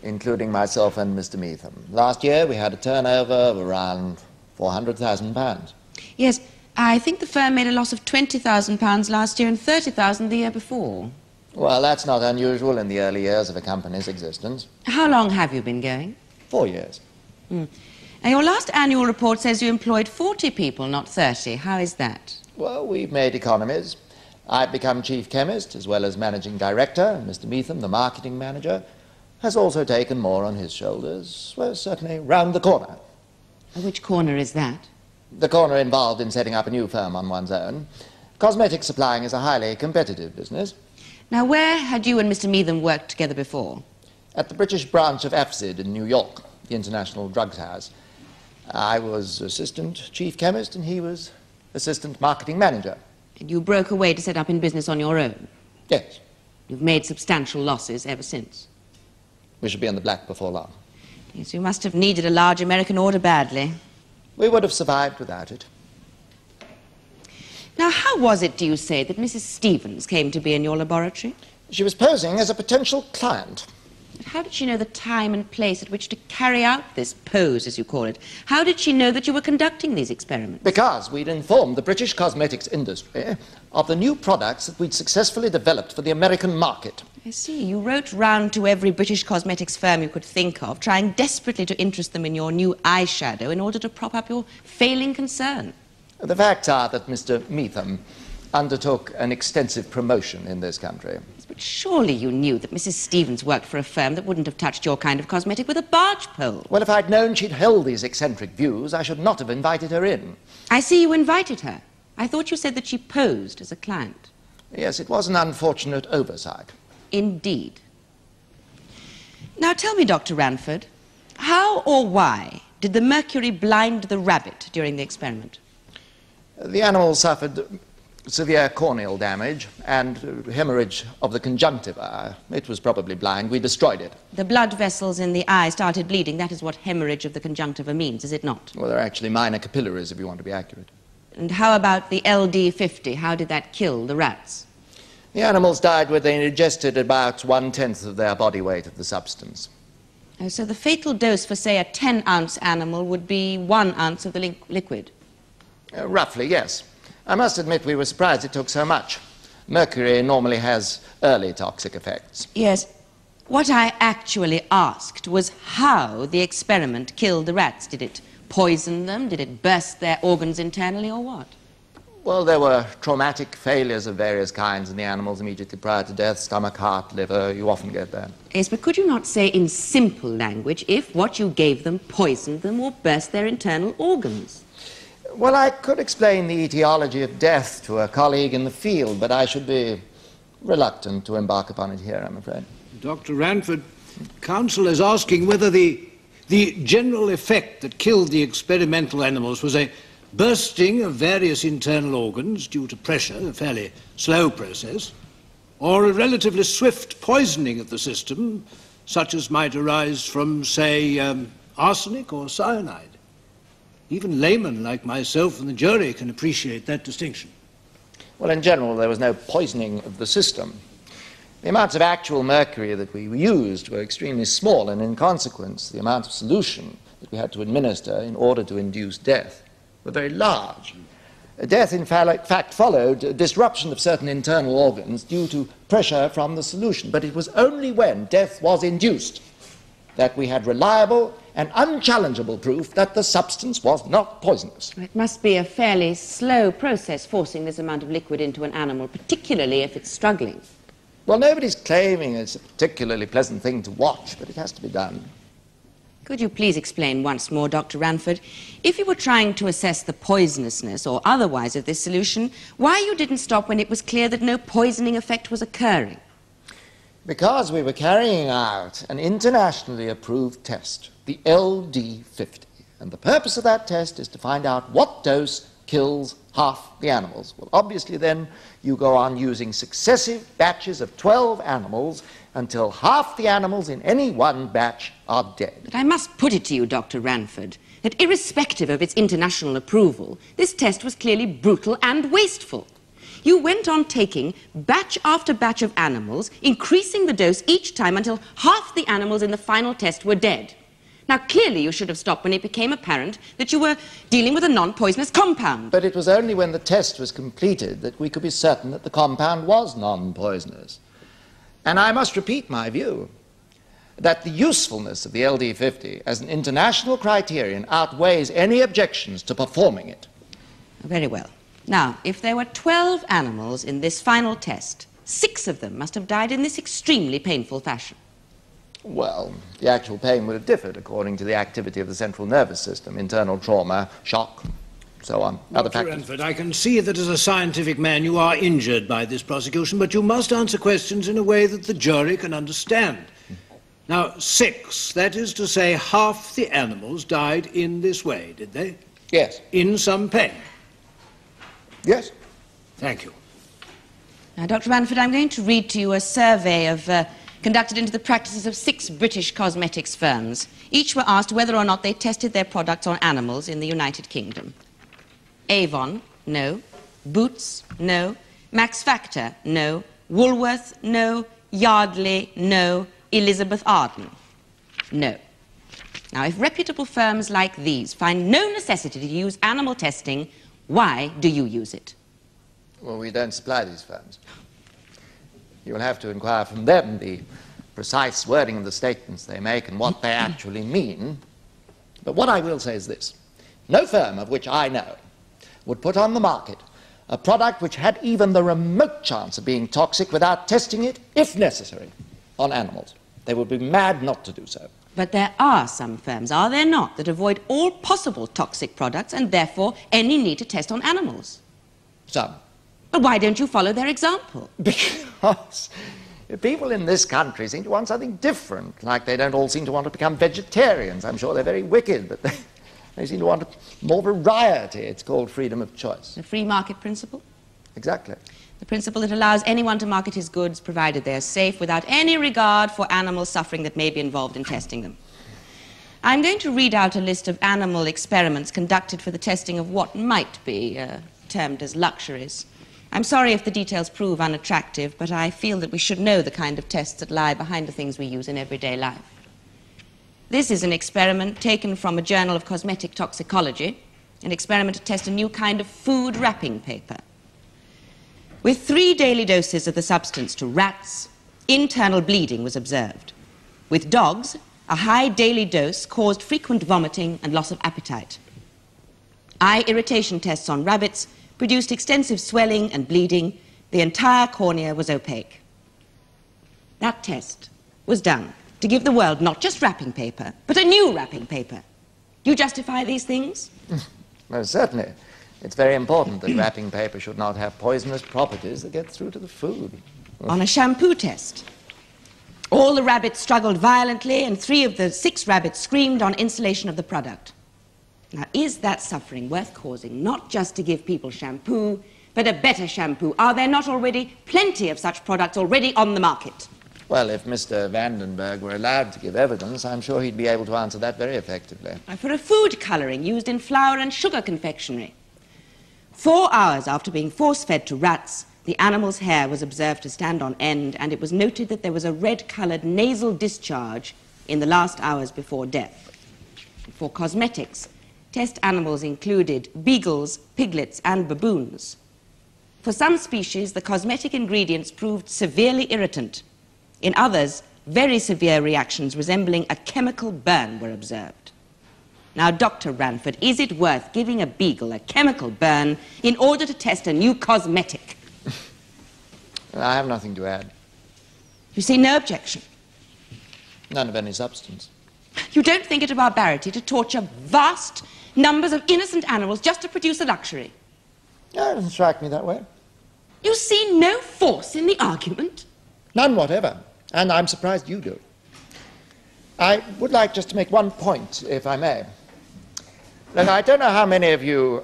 Speaker 7: including myself and Mr. Meetham. Last year we had a turnover of around £400,000.
Speaker 1: Yes, I think the firm made a loss of £20,000 last year and 30000 the year before.
Speaker 7: Well, that's not unusual in the early years of a company's existence.
Speaker 1: How long have you been going?
Speaker 7: Four years.
Speaker 1: Hmm. Now, your last annual report says you employed 40 people, not 30. How is that?
Speaker 7: Well, we've made economies. I've become chief chemist as well as managing director, Mr. Meetham, the marketing manager, has also taken more on his shoulders. Well, certainly round the corner.
Speaker 1: Which corner is that?
Speaker 7: The corner involved in setting up a new firm on one's own. Cosmetic supplying is a highly competitive business.
Speaker 1: Now, where had you and Mr. Meetham worked together before?
Speaker 7: At the British branch of AFSID in New York, the International Drugs House. I was assistant chief chemist and he was assistant marketing manager.
Speaker 1: And you broke away to set up in business on your own?
Speaker 7: Yes.
Speaker 1: You've made substantial losses ever since?
Speaker 7: We shall be in the black before long.
Speaker 1: Yes, you must have needed a large American order badly.
Speaker 7: We would have survived without it.
Speaker 1: Now, how was it, do you say, that Mrs. Stevens came to be in your laboratory?
Speaker 7: She was posing as a potential client.
Speaker 1: How did she know the time and place at which to carry out this pose, as you call it? How did she know that you were conducting these experiments?
Speaker 7: Because we'd informed the British cosmetics industry of the new products that we'd successfully developed for the American market.
Speaker 1: I see. You wrote round to every British cosmetics firm you could think of, trying desperately to interest them in your new eyeshadow in order to prop up your failing concern.
Speaker 7: The facts are that Mr. Meetham undertook an extensive promotion in this country.
Speaker 1: But surely you knew that Mrs. Stevens worked for a firm that wouldn't have touched your kind of cosmetic with a barge pole.
Speaker 7: Well, if I'd known she'd held these eccentric views, I should not have invited her in.
Speaker 1: I see you invited her. I thought you said that she posed as a client.
Speaker 7: Yes, it was an unfortunate oversight.
Speaker 1: Indeed. Now tell me, Dr. Ranford, how or why did the mercury blind the rabbit during the experiment?
Speaker 7: The animal suffered severe corneal damage and hemorrhage of the conjunctiva. It was probably blind. We destroyed it.
Speaker 1: The blood vessels in the eye started bleeding. That is what hemorrhage of the conjunctiva means, is it not?
Speaker 7: Well, they're actually minor capillaries, if you want to be accurate.
Speaker 1: And how about the LD50? How did that kill the rats?
Speaker 7: The animals died when they ingested about one-tenth of their body weight of the substance.
Speaker 1: Oh, so the fatal dose for, say, a 10-ounce animal would be one ounce of the li liquid?
Speaker 7: Uh, roughly, yes. I must admit we were surprised it took so much. Mercury normally has early toxic effects.
Speaker 1: Yes. What I actually asked was how the experiment killed the rats. Did it poison them? Did it burst their organs internally, or what?
Speaker 7: Well, there were traumatic failures of various kinds in the animals immediately prior to death stomach, heart, liver. You often get that.
Speaker 1: Yes, but could you not say in simple language if what you gave them poisoned them or burst their internal organs?
Speaker 7: Well, I could explain the etiology of death to a colleague in the field, but I should be reluctant to embark upon it here, I'm afraid.
Speaker 4: Dr. Ranford, counsel is asking whether the, the general effect that killed the experimental animals was a bursting of various internal organs due to pressure, a fairly slow process, or a relatively swift poisoning of the system, such as might arise from, say, um, arsenic or cyanide. Even laymen like myself and the jury can appreciate that distinction.
Speaker 7: Well, in general, there was no poisoning of the system. The amounts of actual mercury that we used were extremely small, and in consequence, the amount of solution that we had to administer in order to induce death were very large. Death, in fact, followed disruption of certain internal organs due to pressure from the solution. But it was only when death was induced that we had reliable and unchallengeable proof that the substance was not poisonous.
Speaker 1: It must be a fairly slow process forcing this amount of liquid into an animal, particularly if it's struggling.
Speaker 7: Well, nobody's claiming it's a particularly pleasant thing to watch, but it has to be done.
Speaker 1: Could you please explain once more, Dr. Ranford, if you were trying to assess the poisonousness or otherwise of this solution, why you didn't stop when it was clear that no poisoning effect was occurring?
Speaker 7: Because we were carrying out an internationally approved test, the LD50. And the purpose of that test is to find out what dose kills half the animals. Well, obviously, then you go on using successive batches of 12 animals until half the animals in any one batch are dead.
Speaker 1: But I must put it to you, Dr. Ranford, that irrespective of its international approval, this test was clearly brutal and wasteful. You went on taking batch after batch of animals, increasing the dose each time until half the animals in the final test were dead. Now, clearly, you should have stopped when it became apparent that you were dealing with a non poisonous compound.
Speaker 7: But it was only when the test was completed that we could be certain that the compound was non poisonous. And I must repeat my view that the usefulness of the LD50 as an international criterion outweighs any objections to performing it.
Speaker 1: Very well. Now, if there were 12 animals in this final test, six of them must have died in this extremely painful fashion.
Speaker 7: Well, the actual pain would have differed according to the activity of the central nervous system, internal trauma, shock, so on, other
Speaker 4: Dr.
Speaker 7: factors.
Speaker 4: Ranford, I can see that as a scientific man you are injured by this prosecution, but you must answer questions in a way that the jury can understand. Now, six, that is to say, half the animals died in this way, did they?
Speaker 7: Yes.
Speaker 4: In some pain?
Speaker 7: Yes.
Speaker 4: Thank you.
Speaker 1: Now, Dr. Ranford, I'm going to read to you a survey of. Uh, conducted into the practices of six British cosmetics firms. Each were asked whether or not they tested their products on animals in the United Kingdom. Avon, no. Boots, no. Max Factor, no. Woolworth, no. Yardley, no. Elizabeth Arden, no. Now, if reputable firms like these find no necessity to use animal testing, why do you use it?
Speaker 7: Well, we don't supply these firms. You'll have to inquire from them the precise wording of the statements they make and what they actually mean. But what I will say is this no firm of which I know would put on the market a product which had even the remote chance of being toxic without testing it, if necessary, on animals. They would be mad not to do so.
Speaker 1: But there are some firms, are there not, that avoid all possible toxic products and therefore any need to test on animals?
Speaker 7: Some.
Speaker 1: But why don't you follow their example?
Speaker 7: Because people in this country seem to want something different, like they don't all seem to want to become vegetarians. I'm sure they're very wicked, but they, they seem to want more variety. It's called freedom of choice.
Speaker 1: The free market principle?
Speaker 7: Exactly.
Speaker 1: The principle that allows anyone to market his goods provided they are safe without any regard for animal suffering that may be involved in testing them. I'm going to read out a list of animal experiments conducted for the testing of what might be uh, termed as luxuries. I'm sorry if the details prove unattractive, but I feel that we should know the kind of tests that lie behind the things we use in everyday life. This is an experiment taken from a journal of cosmetic toxicology, an experiment to test a new kind of food wrapping paper. With three daily doses of the substance to rats, internal bleeding was observed. With dogs, a high daily dose caused frequent vomiting and loss of appetite. Eye irritation tests on rabbits produced extensive swelling and bleeding. The entire cornea was opaque. That test was done to give the world not just wrapping paper, but a new wrapping paper. Do you justify these things?
Speaker 7: Most certainly. It's very important that wrapping paper should not have poisonous properties that get through to the food.
Speaker 1: On a shampoo test, all the rabbits struggled violently, and three of the six rabbits screamed on instillation of the product. Now, is that suffering worth causing not just to give people shampoo, but a better shampoo? Are there not already plenty of such products already on the market?
Speaker 7: Well, if Mr. Vandenberg were allowed to give evidence, I'm sure he'd be able to answer that very effectively.
Speaker 1: For a food colouring used in flour and sugar confectionery. Four hours after being force fed to rats, the animal's hair was observed to stand on end, and it was noted that there was a red coloured nasal discharge in the last hours before death. For cosmetics, test animals included beagles, piglets, and baboons. For some species, the cosmetic ingredients proved severely irritant. In others, very severe reactions resembling a chemical burn were observed. Now, Dr. Ranford, is it worth giving a beagle a chemical burn in order to test a new cosmetic?
Speaker 7: I have nothing to add.
Speaker 1: You see no objection.
Speaker 7: None of any substance.
Speaker 1: You don't think it a barbarity to torture vast numbers of innocent animals just to produce a luxury?
Speaker 7: No, it doesn't strike me that way.
Speaker 1: You see no force in the argument?
Speaker 7: None whatever. And I'm surprised you do. I would like just to make one point, if I may. Look, I don't know how many of you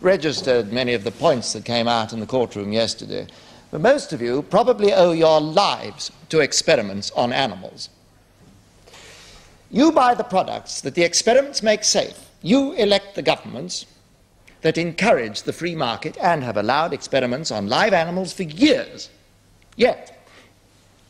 Speaker 7: registered many of the points that came out in the courtroom yesterday, but most of you probably owe your lives to experiments on animals. You buy the products that the experiments make safe. You elect the governments that encourage the free market and have allowed experiments on live animals for years. Yet,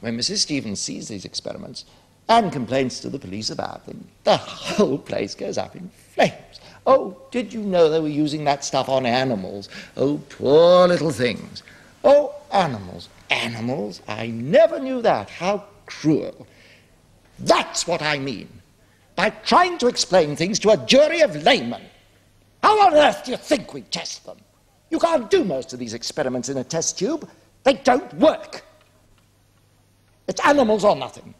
Speaker 7: when Mrs. Stevens sees these experiments and complains to the police about them, the whole place goes up in flames. Oh, did you know they were using that stuff on animals? Oh, poor little things. Oh, animals. Animals? I never knew that. How cruel. That's what I mean by trying to explain things to a jury of laymen. How on earth do you think we test them? You can't do most of these experiments in a test tube. They don't work. It's animals or nothing.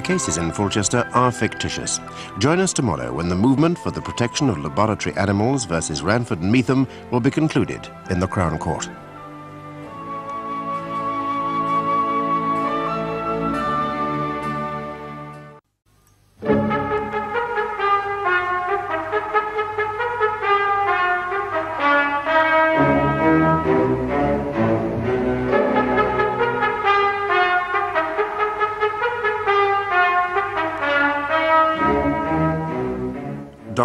Speaker 2: The cases in Fulchester are fictitious. Join us tomorrow when the movement for the protection of laboratory animals versus Ranford and Meetham will be concluded in the Crown Court.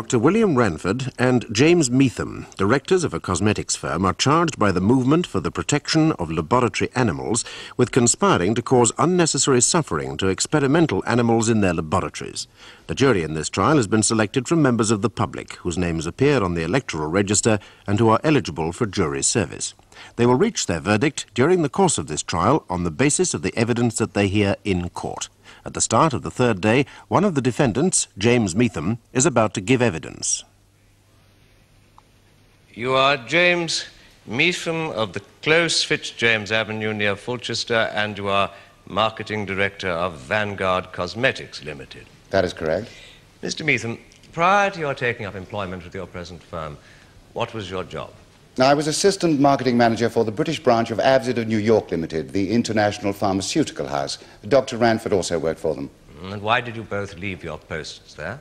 Speaker 2: Dr. William Ranford and James Meetham, directors of a cosmetics firm, are charged by the Movement for the Protection of Laboratory Animals with conspiring to cause unnecessary suffering to experimental animals in their laboratories. The jury in this trial has been selected from members of the public whose names appear on the electoral register and who are eligible for jury service. They will reach their verdict during the course of this trial on the basis of the evidence that they hear in court. At the start of the third day, one of the defendants, James Meetham, is about to give evidence.
Speaker 5: You are James Meetham of the Close Fitzjames Avenue near Fulchester, and you are Marketing Director of Vanguard Cosmetics Limited.
Speaker 9: That is correct.
Speaker 5: Mr. Meetham, prior to your taking up employment with your present firm, what was your job?
Speaker 9: Now, I was assistant marketing manager for the British branch of Avzid of New York Limited, the international pharmaceutical house. Dr. Ranford also worked for them.
Speaker 5: Mm, and why did you both leave your posts there?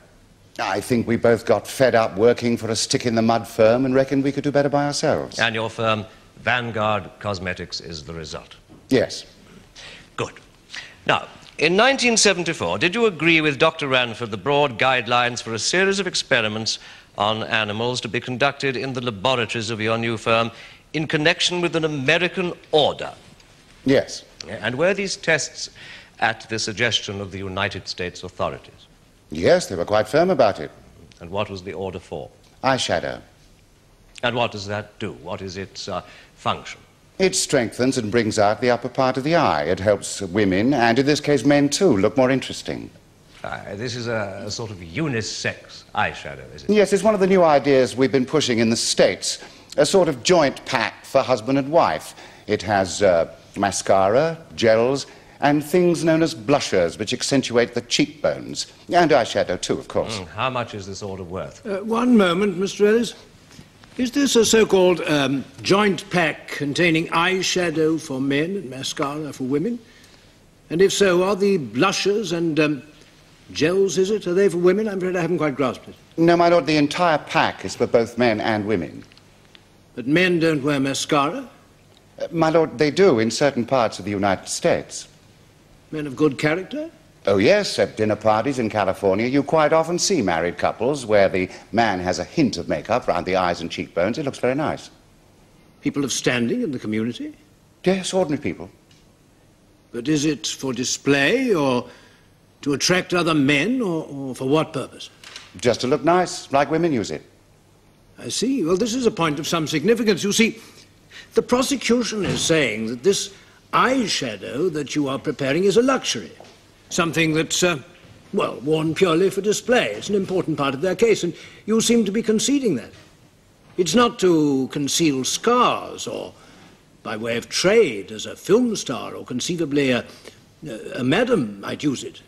Speaker 9: I think we both got fed up working for a stick in the mud firm and reckoned we could do better by ourselves.
Speaker 5: And your firm, Vanguard Cosmetics, is the result.
Speaker 9: Yes.
Speaker 5: Good. Now, in 1974, did you agree with Dr. Ranford the broad guidelines for a series of experiments on animals to be conducted in the laboratories of your new firm in connection with an American order?
Speaker 9: Yes.
Speaker 5: And were these tests at the suggestion of the United States authorities?
Speaker 9: Yes, they were quite firm about it.
Speaker 5: And what was the order for?
Speaker 9: Eyeshadow.
Speaker 5: And what does that do? What is its uh, function?
Speaker 9: It strengthens and brings out the upper part of the eye. It helps women, and in this case men too, look more interesting.
Speaker 5: Uh, this is a, a sort of unisex eyeshadow, is it?
Speaker 9: Yes, it's one of the new ideas we've been pushing in the States. A sort of joint pack for husband and wife. It has uh, mascara, gels, and things known as blushers, which accentuate the cheekbones, and eyeshadow too, of course.
Speaker 5: Mm, how much is this order worth?
Speaker 4: Uh, one moment, Mr. Ellis. Is this a so-called um, joint pack containing eyeshadow for men and mascara for women? And if so, are the blushers and um, gels, is it? Are they for women? I'm afraid I haven't quite grasped it.
Speaker 9: No, my lord, the entire pack is for both men and women.
Speaker 4: But men don't wear mascara?
Speaker 9: Uh, my lord, they do in certain parts of the United States.
Speaker 4: Men of good character?
Speaker 9: Oh, yes, at dinner parties in California, you quite often see married couples where the man has a hint of makeup round the eyes and cheekbones. It looks very nice.
Speaker 4: People of standing in the community?
Speaker 9: Yes, ordinary people.
Speaker 4: But is it for display or to attract other men or, or for what purpose?
Speaker 9: Just to look nice, like women use it.
Speaker 4: I see. Well, this is a point of some significance. You see, the prosecution is saying that this eyeshadow that you are preparing is a luxury, something that's, uh, well, worn purely for display. It's an important part of their case, and you seem to be conceding that. It's not to conceal scars or by way of trade as a film star or conceivably a, a madam might use it.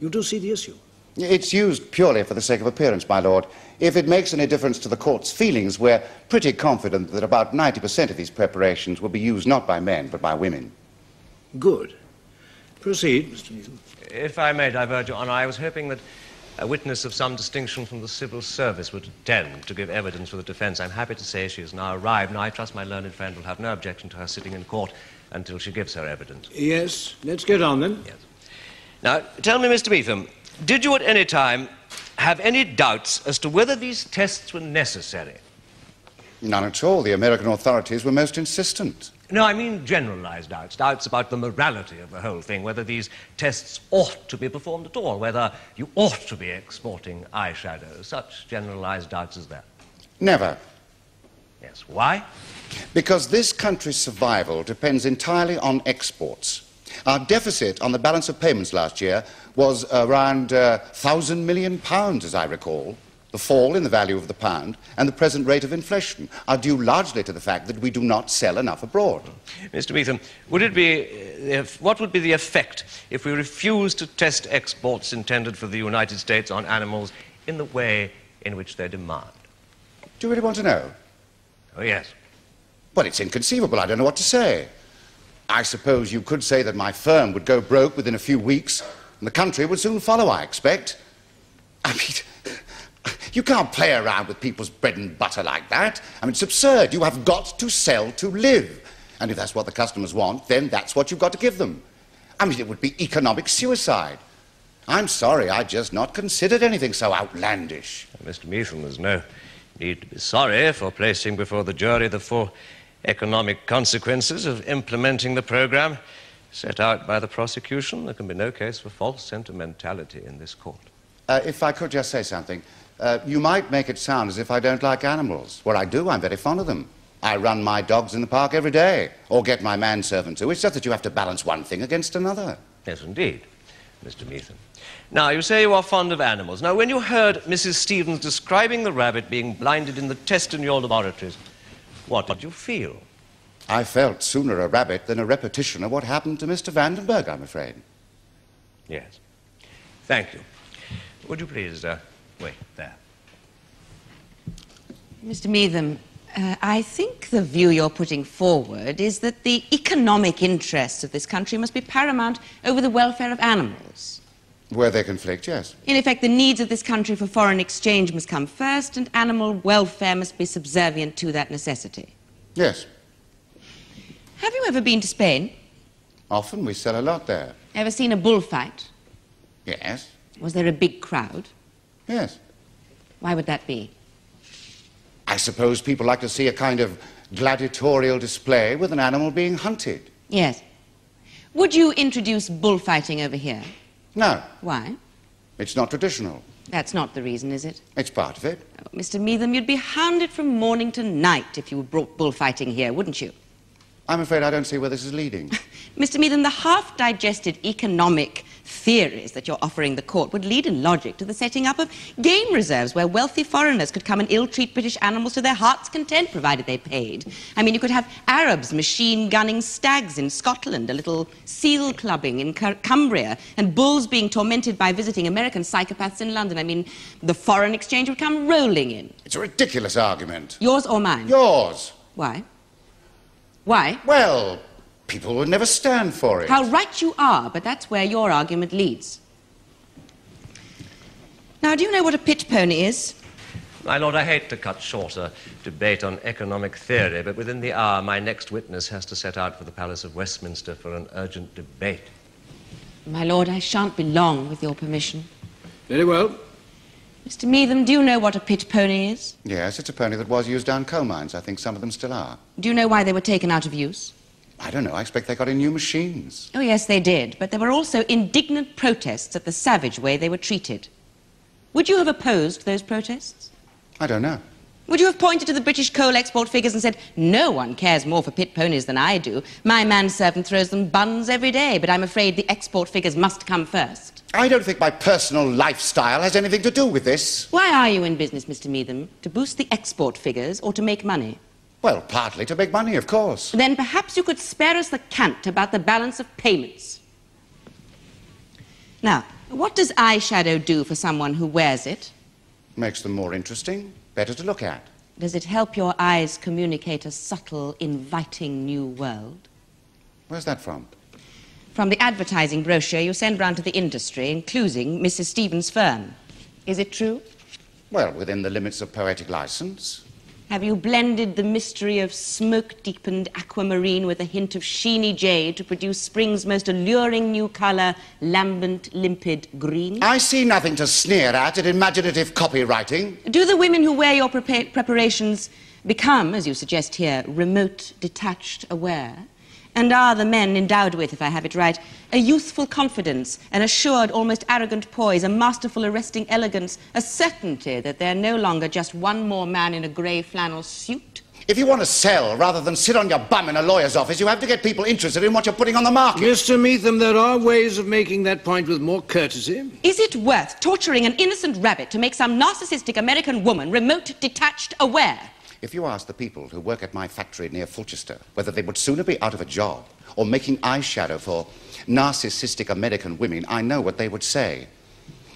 Speaker 4: You do see the issue.
Speaker 9: It's used purely for the sake of appearance, my lord. If it makes any difference to the court's feelings, we're pretty confident that about 90% of these preparations will be used not by men, but by women.
Speaker 4: Good. Proceed, Mr. Neeson.
Speaker 5: If I may divert, Your Honour, I was hoping that a witness of some distinction from the civil service would attend to give evidence for the defence. I'm happy to say she has now arrived, and I trust my learned friend will have no objection to her sitting in court until she gives her evidence.
Speaker 4: Yes, let's get on then.
Speaker 5: Yes. Now, tell me, Mr. Meetham, did you at any time have any doubts as to whether these tests were necessary?
Speaker 9: None at all. The American authorities were most insistent.
Speaker 5: No, I mean generalized doubts, doubts about the morality of the whole thing, whether these tests ought to be performed at all, whether you ought to be exporting eyeshadow, such generalized doubts as that.
Speaker 9: Never.
Speaker 5: Yes, why?
Speaker 9: Because this country's survival depends entirely on exports. Our deficit on the balance of payments last year was around uh, 1,000 million pounds, as I recall. The fall in the value of the pound and the present rate of inflation are due largely to the fact that we do not sell enough abroad.
Speaker 5: Mr. Meetham, would it be, uh, if, what would be the effect if we refused to test exports intended for the United States on animals in the way in which they demand?
Speaker 9: Do you really want to know?
Speaker 5: Oh, yes.
Speaker 9: Well, it's inconceivable. I don't know what to say. I suppose you could say that my firm would go broke within a few weeks, and the country would soon follow, I expect. I mean, you can't play around with people's bread and butter like that. I mean, it's absurd. You have got to sell to live. And if that's what the customers want, then that's what you've got to give them. I mean, it would be economic suicide. I'm sorry, I just not considered anything so outlandish.
Speaker 5: Mr. Meetham, there's no need to be sorry for placing before the jury the full economic consequences of implementing the program set out by the prosecution. There can be no case for false sentimentality in this court.
Speaker 9: Uh, if I could just say something, uh, you might make it sound as if I don't like animals. Well, I do. I'm very fond of them. I run my dogs in the park every day, or get my manservant to. It's just that you have to balance one thing against another.
Speaker 5: Yes, indeed, Mr. Meetham. Now, you say you are fond of animals. Now, when you heard Mrs. Stevens describing the rabbit being blinded in the test in your laboratories, what did you feel?
Speaker 9: I felt sooner a rabbit than a repetition of what happened to Mr. Vandenberg, I'm afraid.
Speaker 5: Yes. Thank you. Would you please uh, wait there?
Speaker 1: Mr. Meetham, uh, I think the view you're putting forward is that the economic interests of this country must be paramount over the welfare of animals.
Speaker 9: Where they conflict, yes.
Speaker 1: In effect, the needs of this country for foreign exchange must come first, and animal welfare must be subservient to that necessity.
Speaker 9: Yes.
Speaker 1: Have you ever been to Spain?
Speaker 9: Often we sell a lot there.
Speaker 1: Ever seen a bullfight?
Speaker 9: Yes.
Speaker 1: Was there a big crowd?
Speaker 9: Yes.
Speaker 1: Why would that be?
Speaker 9: I suppose people like to see a kind of gladiatorial display with an animal being hunted.
Speaker 1: Yes. Would you introduce bullfighting over here?
Speaker 9: No.
Speaker 1: Why?
Speaker 9: It's not traditional.
Speaker 1: That's not the reason, is it?
Speaker 9: It's part of it.
Speaker 1: Oh, Mr. Meetham, you'd be hounded from morning to night if you brought bullfighting here, wouldn't you?
Speaker 9: I'm afraid I don't see where this is leading.
Speaker 1: Mr. Meetham, the half digested economic theories that you're offering the court would lead in logic to the setting up of game reserves where wealthy foreigners could come and ill-treat British animals to their heart's content, provided they paid. I mean, you could have Arabs machine gunning stags in Scotland, a little seal clubbing in Cumbria, and bulls being tormented by visiting American psychopaths in London. I mean, the foreign exchange would come rolling in.
Speaker 9: It's a ridiculous argument.
Speaker 1: Yours or mine?
Speaker 9: Yours.
Speaker 1: Why? Why?
Speaker 9: Well, People would never stand for it.
Speaker 1: How right you are, but that's where your argument leads. Now, do you know what a pit pony is?
Speaker 5: My lord, I hate to cut short a debate on economic theory, but within the hour, my next witness has to set out for the Palace of Westminster for an urgent debate.
Speaker 1: My lord, I shan't be long, with your permission.
Speaker 4: Very well.
Speaker 1: Mr. Meetham, do you know what a pit pony is?
Speaker 9: Yes, it's a pony that was used down coal mines. I think some of them still are.
Speaker 1: Do you know why they were taken out of use?
Speaker 9: I don't know. I expect they got in new machines.
Speaker 1: Oh, yes, they did. But there were also indignant protests at the savage way they were treated. Would you have opposed those protests?
Speaker 9: I don't know.
Speaker 1: Would you have pointed to the British coal export figures and said, no one cares more for pit ponies than I do. My manservant throws them buns every day, but I'm afraid the export figures must come first.
Speaker 9: I don't think my personal lifestyle has anything to do with this.
Speaker 1: Why are you in business, Mr. Meetham? To boost the export figures or to make money?
Speaker 9: Well, partly to make money, of course.
Speaker 1: Then perhaps you could spare us the cant about the balance of payments. Now, what does eyeshadow do for someone who wears it?
Speaker 9: Makes them more interesting, better to look at.
Speaker 1: Does it help your eyes communicate a subtle, inviting new world?
Speaker 9: Where's that from?
Speaker 1: From the advertising brochure you send round to the industry, including Mrs. Stevens' firm. Is it true?
Speaker 9: Well, within the limits of poetic license.
Speaker 1: Have you blended the mystery of smoke-deepened aquamarine with a hint of sheeny jade to produce spring's most alluring new colour, lambent, limpid green?
Speaker 9: I see nothing to sneer at in imaginative copywriting.
Speaker 1: Do the women who wear your preparations become, as you suggest here, remote, detached, aware? And are the men endowed with, if I have it right, a youthful confidence, an assured, almost arrogant poise, a masterful, arresting elegance, a certainty that they're no longer just one more man in a grey flannel suit?
Speaker 9: If you want to sell rather than sit on your bum in a lawyer's office, you have to get people interested in what you're putting on the market.
Speaker 4: Mr. Meetham, there are ways of making that point with more courtesy.
Speaker 1: Is it worth torturing an innocent rabbit to make some narcissistic American woman remote, detached, aware?
Speaker 9: If you ask the people who work at my factory near Fulchester whether they would sooner be out of a job or making eyeshadow for narcissistic American women, I know what they would say.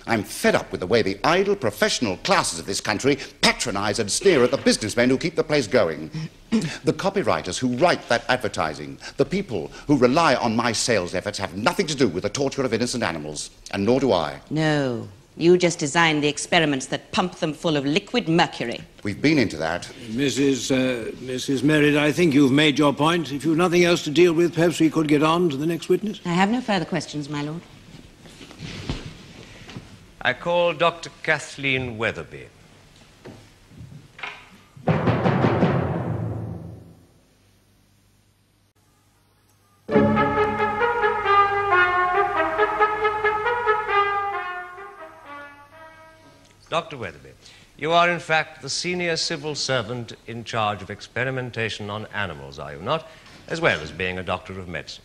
Speaker 9: I'm fed up with the way the idle professional classes of this country patronize and sneer at the businessmen who keep the place going. the copywriters who write that advertising, the people who rely on my sales efforts have nothing to do with the torture of innocent animals, and nor do I.
Speaker 1: No, you just designed the experiments that pump them full of liquid mercury.
Speaker 9: We've been into that.
Speaker 4: Mrs. Uh, Mrs. Merritt, I think you've made your point. If you've nothing else to deal with, perhaps we could get on to the next witness.
Speaker 1: I have no further questions, my lord.
Speaker 5: I call Dr. Kathleen Weatherby. Dr. Weatherby, you are in fact the senior civil servant in charge of experimentation on animals, are you not? As well as being a doctor of medicine.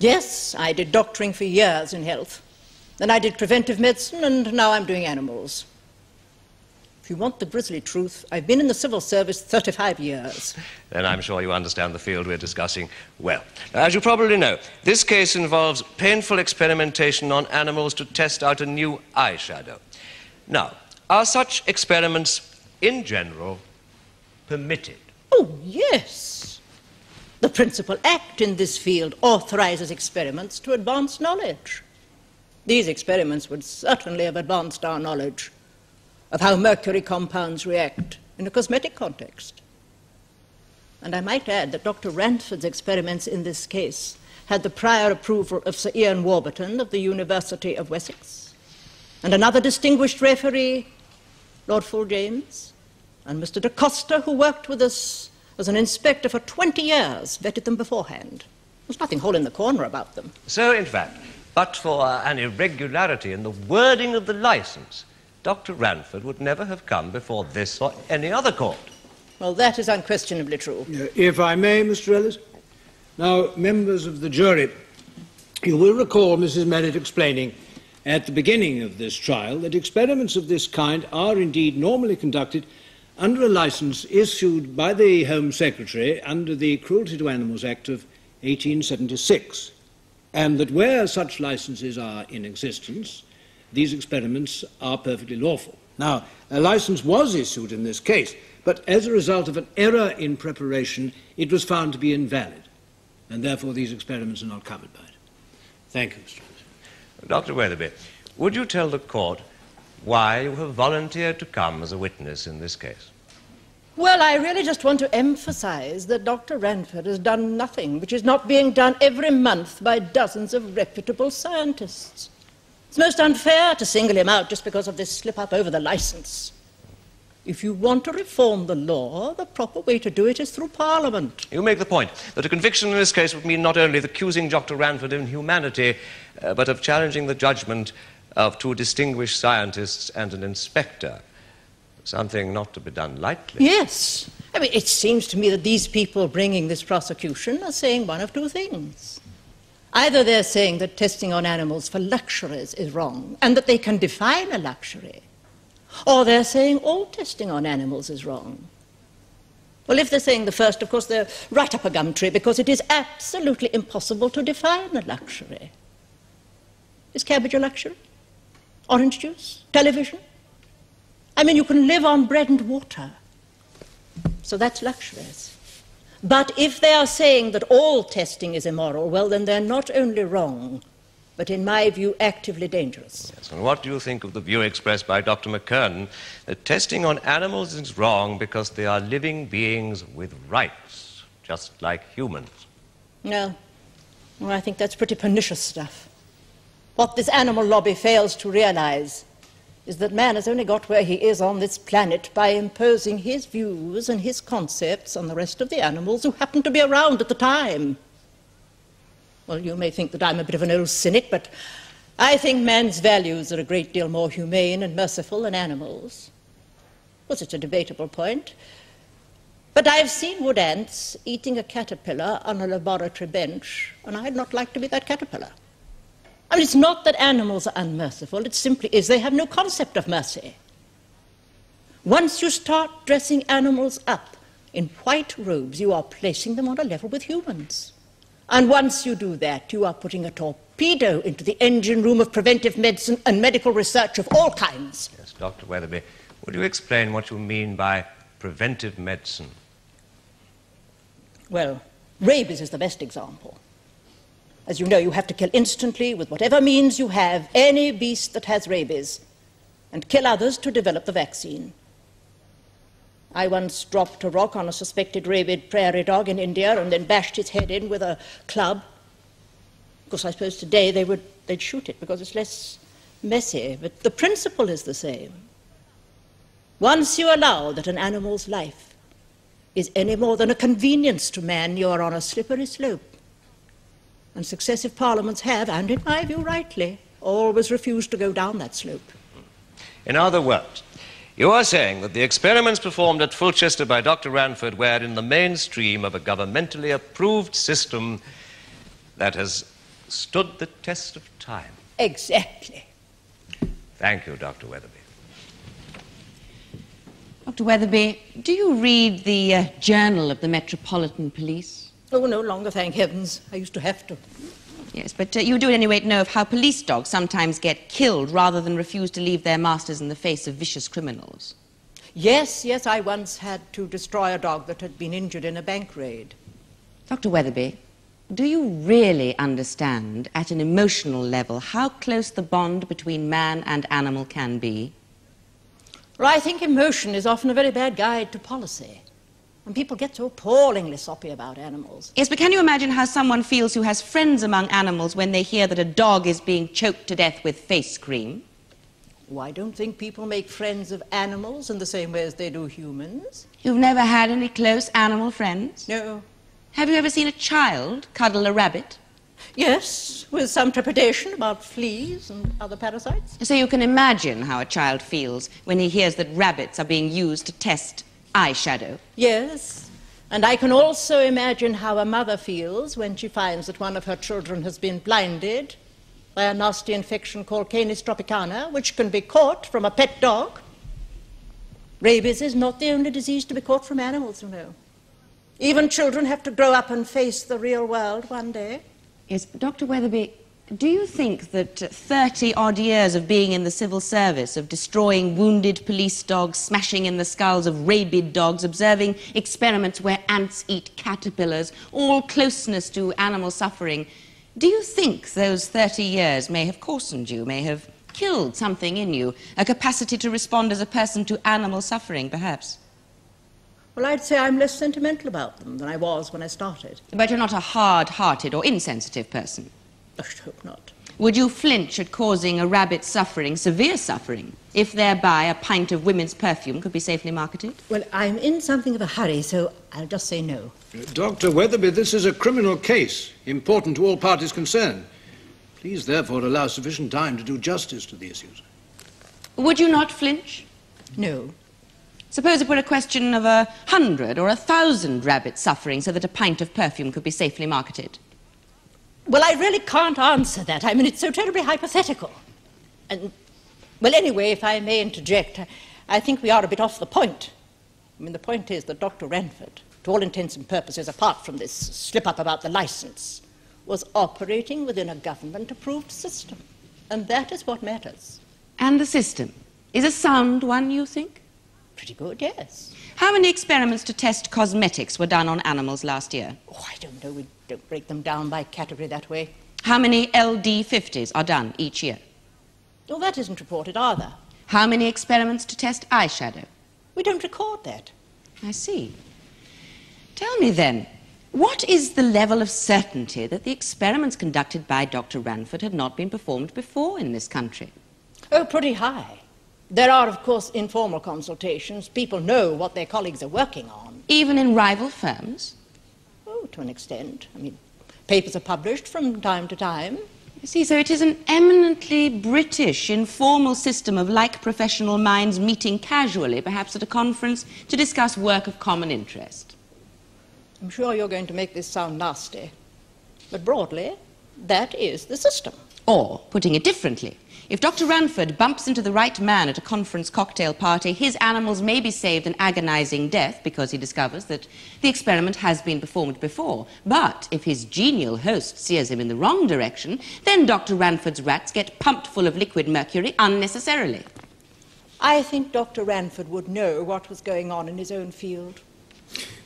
Speaker 10: Yes, I did doctoring for years in health. Then I did preventive medicine, and now I'm doing animals. If you want the grisly truth, I've been in the civil service 35 years.
Speaker 5: Then I'm sure you understand the field we're discussing well. As you probably know, this case involves painful experimentation on animals to test out a new eyeshadow. Now, are such experiments, in general, permitted?
Speaker 10: Oh, yes. The principal act in this field authorizes experiments to advance knowledge. These experiments would certainly have advanced our knowledge of how mercury compounds react in a cosmetic context. And I might add that Dr. Ranford's experiments in this case had the prior approval of Sir Ian Warburton of the University of Wessex and another distinguished referee Lord Full James, and Mr. Da Costa, who worked with us as an inspector for 20 years, vetted them beforehand. There's nothing hole in the corner about them.
Speaker 5: So, in fact, but for uh, an irregularity in the wording of the license, Dr. Ranford would never have come before this or any other court.
Speaker 10: Well, that is unquestionably true.
Speaker 4: If I may, Mr. Ellis. Now, members of the jury, You will recall Mrs. Merritt explaining at the beginning of this trial that experiments of this kind are indeed normally conducted under a license issued by the Home Secretary under the Cruelty to Animals Act of 1876, and that where such licenses are in existence, these experiments are perfectly lawful. Now, a license was issued in this case, but as a result of an error in preparation, it was found to be invalid, and therefore these experiments are not covered by it. Thank you, Mr.
Speaker 5: Dr. Weatherby, would you tell the court why you have volunteered to come as a witness in this case?
Speaker 10: Well, I really just want to emphasize that Dr. Ranford has done nothing which is not being done every month by dozens of reputable scientists. It's most unfair to single him out just because of this slip up over the license. If you want to reform the law, the proper way to do it is through Parliament.
Speaker 5: You make the point that a conviction in this case would mean not only accusing Dr. Ranford of inhumanity, uh, but of challenging the judgment of two distinguished scientists and an inspector. Something not to be done lightly.
Speaker 10: Yes. I mean, it seems to me that these people bringing this prosecution are saying one of two things. Either they're saying that testing on animals for luxuries is wrong and that they can define a luxury, or they're saying all testing on animals is wrong. Well, if they're saying the first, of course, they're right up a gum tree because it is absolutely impossible to define a luxury. Is cabbage a luxury? Orange juice? Television? I mean, you can live on bread and water. So that's luxuries. But if they are saying that all testing is immoral, well, then they're not only wrong, but in my view, actively dangerous.
Speaker 5: Yes, and what do you think of the view expressed by Dr. McKernan that testing on animals is wrong because they are living beings with rights, just like humans?
Speaker 10: No. Well, I think that's pretty pernicious stuff. What this animal lobby fails to realize is that man has only got where he is on this planet by imposing his views and his concepts on the rest of the animals who happen to be around at the time. Well, you may think that I'm a bit of an old cynic, but I think man's values are a great deal more humane and merciful than animals. Course, it's a debatable point. But I've seen wood ants eating a caterpillar on a laboratory bench, and I'd not like to be that caterpillar. I mean, it's not that animals are unmerciful, it simply is they have no concept of mercy. Once you start dressing animals up in white robes, you are placing them on a level with humans. And once you do that, you are putting a torpedo into the engine room of preventive medicine and medical research of all kinds.
Speaker 5: Yes, Dr. Weatherby, would you explain what you mean by preventive medicine?
Speaker 10: Well, rabies is the best example. As you know, you have to kill instantly, with whatever means you have, any beast that has rabies, and kill others to develop the vaccine. I once dropped a rock on a suspected rabid pariah dog in India and then bashed its head in with a club. Because I suppose today they would, they'd shoot it because it's less messy, but the principle is the same. Once you allow that an animal's life is any more than a convenience to man, you are on a slippery slope. And successive parliaments have, and in my view rightly, always refused to go down that slope.
Speaker 5: In other words, you are saying that the experiments performed at Fulchester by Dr. Ranford were in the mainstream of a governmentally approved system that has stood the test of time.
Speaker 10: Exactly.
Speaker 5: Thank you, Dr. Weatherby.
Speaker 1: Dr. Weatherby, do you read the uh, Journal of the Metropolitan Police?
Speaker 10: Oh, no longer, thank heavens. I used to have to.
Speaker 1: Yes, but uh, you do at any rate know of how police dogs sometimes get killed rather than refuse to leave their masters in the face of vicious criminals.
Speaker 10: Yes, yes, I once had to destroy a dog that had been injured in a bank raid.
Speaker 1: Dr. Weatherby, do you really understand at an emotional level how close the bond between man and animal can be?
Speaker 10: Well, I think emotion is often a very bad guide to policy. And people get so appallingly soppy about animals.
Speaker 1: Yes, but can you imagine how someone feels who has friends among animals when they hear that a dog is being choked to death with face cream?
Speaker 10: Oh, I don't think people make friends of animals in the same way as they do humans.
Speaker 1: You've never had any close animal friends?
Speaker 10: No.
Speaker 1: Have you ever seen a child cuddle a rabbit?
Speaker 10: Yes, with some trepidation about fleas and other parasites.
Speaker 1: So you can imagine how a child feels when he hears that rabbits are being used to test eyeshadow.
Speaker 10: Yes, And I can also imagine how a mother feels when she finds that one of her children has been blinded by a nasty infection called Canis tropicana, which can be caught from a pet dog. Rabies is not the only disease to be caught from animals, you know. Even children have to grow up and face the real world one day.
Speaker 1: Yes, Dr. Weatherby, do you think that 30 odd years of being in the civil service, of destroying wounded police dogs, smashing in the skulls of rabid dogs, observing experiments where ants eat caterpillars, all closeness to animal suffering, do you think those 30 years may have coarsened you, may have killed something in you, a capacity to respond as a person to animal suffering, perhaps?
Speaker 10: Well, I'd say I'm less sentimental about them than I was when I started.
Speaker 1: But you're not a hard hearted or insensitive person.
Speaker 10: I should hope not.
Speaker 1: Would you flinch at causing a rabbit suffering, severe suffering, if thereby a pint of women's perfume could be safely marketed?
Speaker 10: Well, I'm in something of a hurry, so I'll just say no.
Speaker 4: Uh, Dr. Weatherby, this is a criminal case, important to all parties concerned. Please, therefore, allow sufficient time to do justice to the issues.
Speaker 1: Would you not flinch?
Speaker 10: No.
Speaker 1: Suppose it were a question of a hundred or a thousand rabbits suffering so that a pint of perfume could be safely marketed.
Speaker 10: Well, I really can't answer that. I mean, it's so terribly hypothetical. And, well, anyway, if I may interject, I think we are a bit off the point. I mean, the point is that Dr. Ranford, to all intents and purposes, apart from this slip up about the license, was operating within a government approved system. And that is what matters.
Speaker 1: And the system is a sound one, you think?
Speaker 10: Pretty good, yes.
Speaker 1: How many experiments to test cosmetics were done on animals last year?
Speaker 10: Oh, I don't know. We don't break them down by category that way.
Speaker 1: How many LD50s are done each year?
Speaker 10: Well, that isn't reported either.
Speaker 1: How many experiments to test eyeshadow?
Speaker 10: We don't record that.
Speaker 1: I see. Tell me then, what is the level of certainty that the experiments conducted by Dr. Ranford had not been performed before in this country?
Speaker 10: Oh, pretty high. There are, of course, informal consultations. People know what their colleagues are working on.
Speaker 1: Even in rival firms?
Speaker 10: To an extent. I mean, papers are published from time to time.
Speaker 1: You see, so it is an eminently British, informal system of like professional minds meeting casually, perhaps at a conference, to discuss work of common interest.
Speaker 10: I'm sure you're going to make this sound nasty, but broadly, that is the system.
Speaker 1: Or, putting it differently, if Dr. Ranford bumps into the right man at a conference cocktail party, his animals may be saved an agonizing death because he discovers that the experiment has been performed before. But if his genial host steers him in the wrong direction, then Dr. Ranford's rats get pumped full of liquid mercury unnecessarily.
Speaker 10: I think Dr. Ranford would know what was going on in his own field.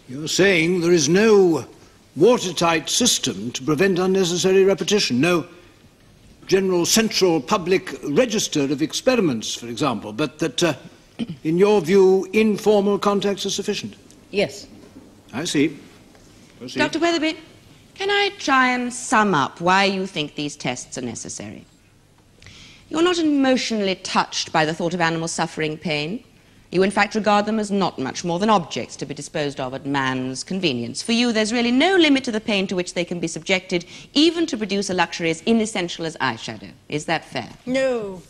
Speaker 4: You're saying there is no watertight system to prevent unnecessary repetition, no general central public register of experiments, for example, but that, uh, in your view, informal contacts are sufficient?
Speaker 10: Yes.
Speaker 4: I see. Proceed.
Speaker 1: Dr. Weatherby, can I try and sum up why you think these tests are necessary? You're not emotionally touched by the thought of animals suffering pain. You, in fact, regard them as not much more than objects to be disposed of at man's convenience. For you, there's really no limit to the pain to which they can be subjected, even to produce a luxury as inessential as eyeshadow. Is that fair?
Speaker 10: No.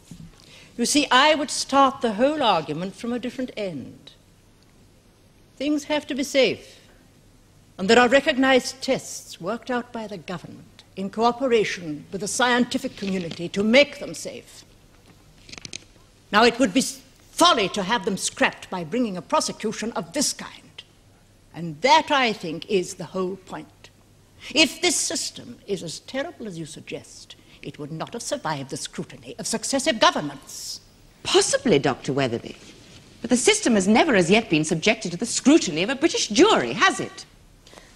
Speaker 10: You see, I would start the whole argument from a different end. Things have to be safe, and there are recognized tests worked out by the government in cooperation with the scientific community to make them safe. Now, it would be folly to have them scrapped by bringing a prosecution of this kind. And that, I think, is the whole point. If this system is as terrible as you suggest, it would not have survived the scrutiny of successive governments.
Speaker 1: Possibly, Dr. Weatherby. But the system has never as yet been subjected to the scrutiny of a British jury, has it?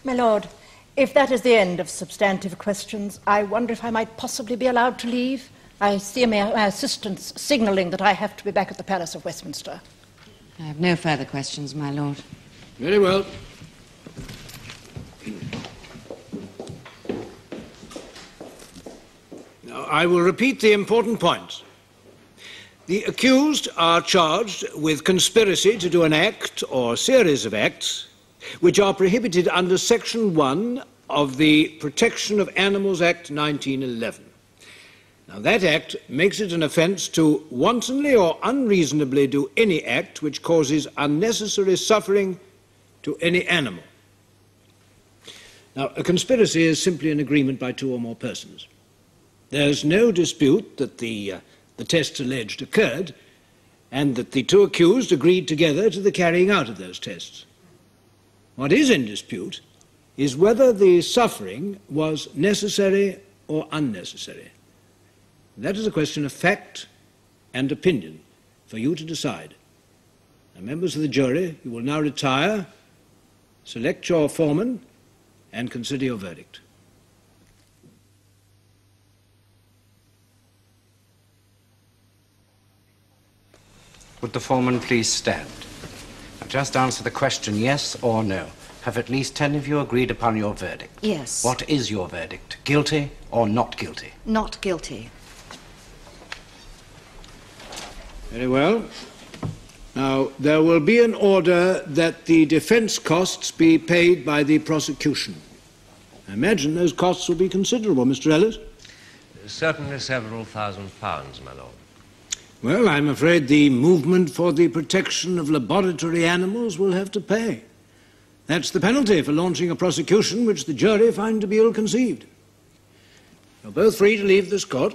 Speaker 10: My lord, if that is the end of substantive questions, I wonder if I might possibly be allowed to leave. I see my, my assistants signalling that I have to be back at the Palace of Westminster.
Speaker 1: I have no further questions, my lord.
Speaker 4: Very well. Now, I will repeat the important points. The accused are charged with conspiracy to do an act or series of acts which are prohibited under Section 1 of the Protection of Animals Act 1911. Now, that act makes it an offence to wantonly or unreasonably do any act which causes unnecessary suffering to any animal. Now, a conspiracy is simply an agreement by two or more persons. There's no dispute that the, uh, the tests alleged occurred and that the two accused agreed together to the carrying out of those tests. What is in dispute is whether the suffering was necessary or unnecessary. That is a question of fact and opinion for you to decide. Now, members of the jury, you will now retire, select your foreman, and consider your verdict.
Speaker 6: Would the foreman please stand? Now just answer the question yes or no. Have at least ten of you agreed upon your verdict?
Speaker 1: Yes.
Speaker 6: What is your verdict? Guilty or not guilty?
Speaker 1: Not guilty.
Speaker 4: Very well. Now, there will be an order that the defense costs be paid by the prosecution. I imagine those costs will be considerable, Mr. Ellis.
Speaker 5: Certainly several thousand pounds, my lord.
Speaker 4: Well, I'm afraid the movement for the protection of laboratory animals will have to pay. That's the penalty for launching a prosecution which the jury find to be ill conceived. You're both free to leave this court.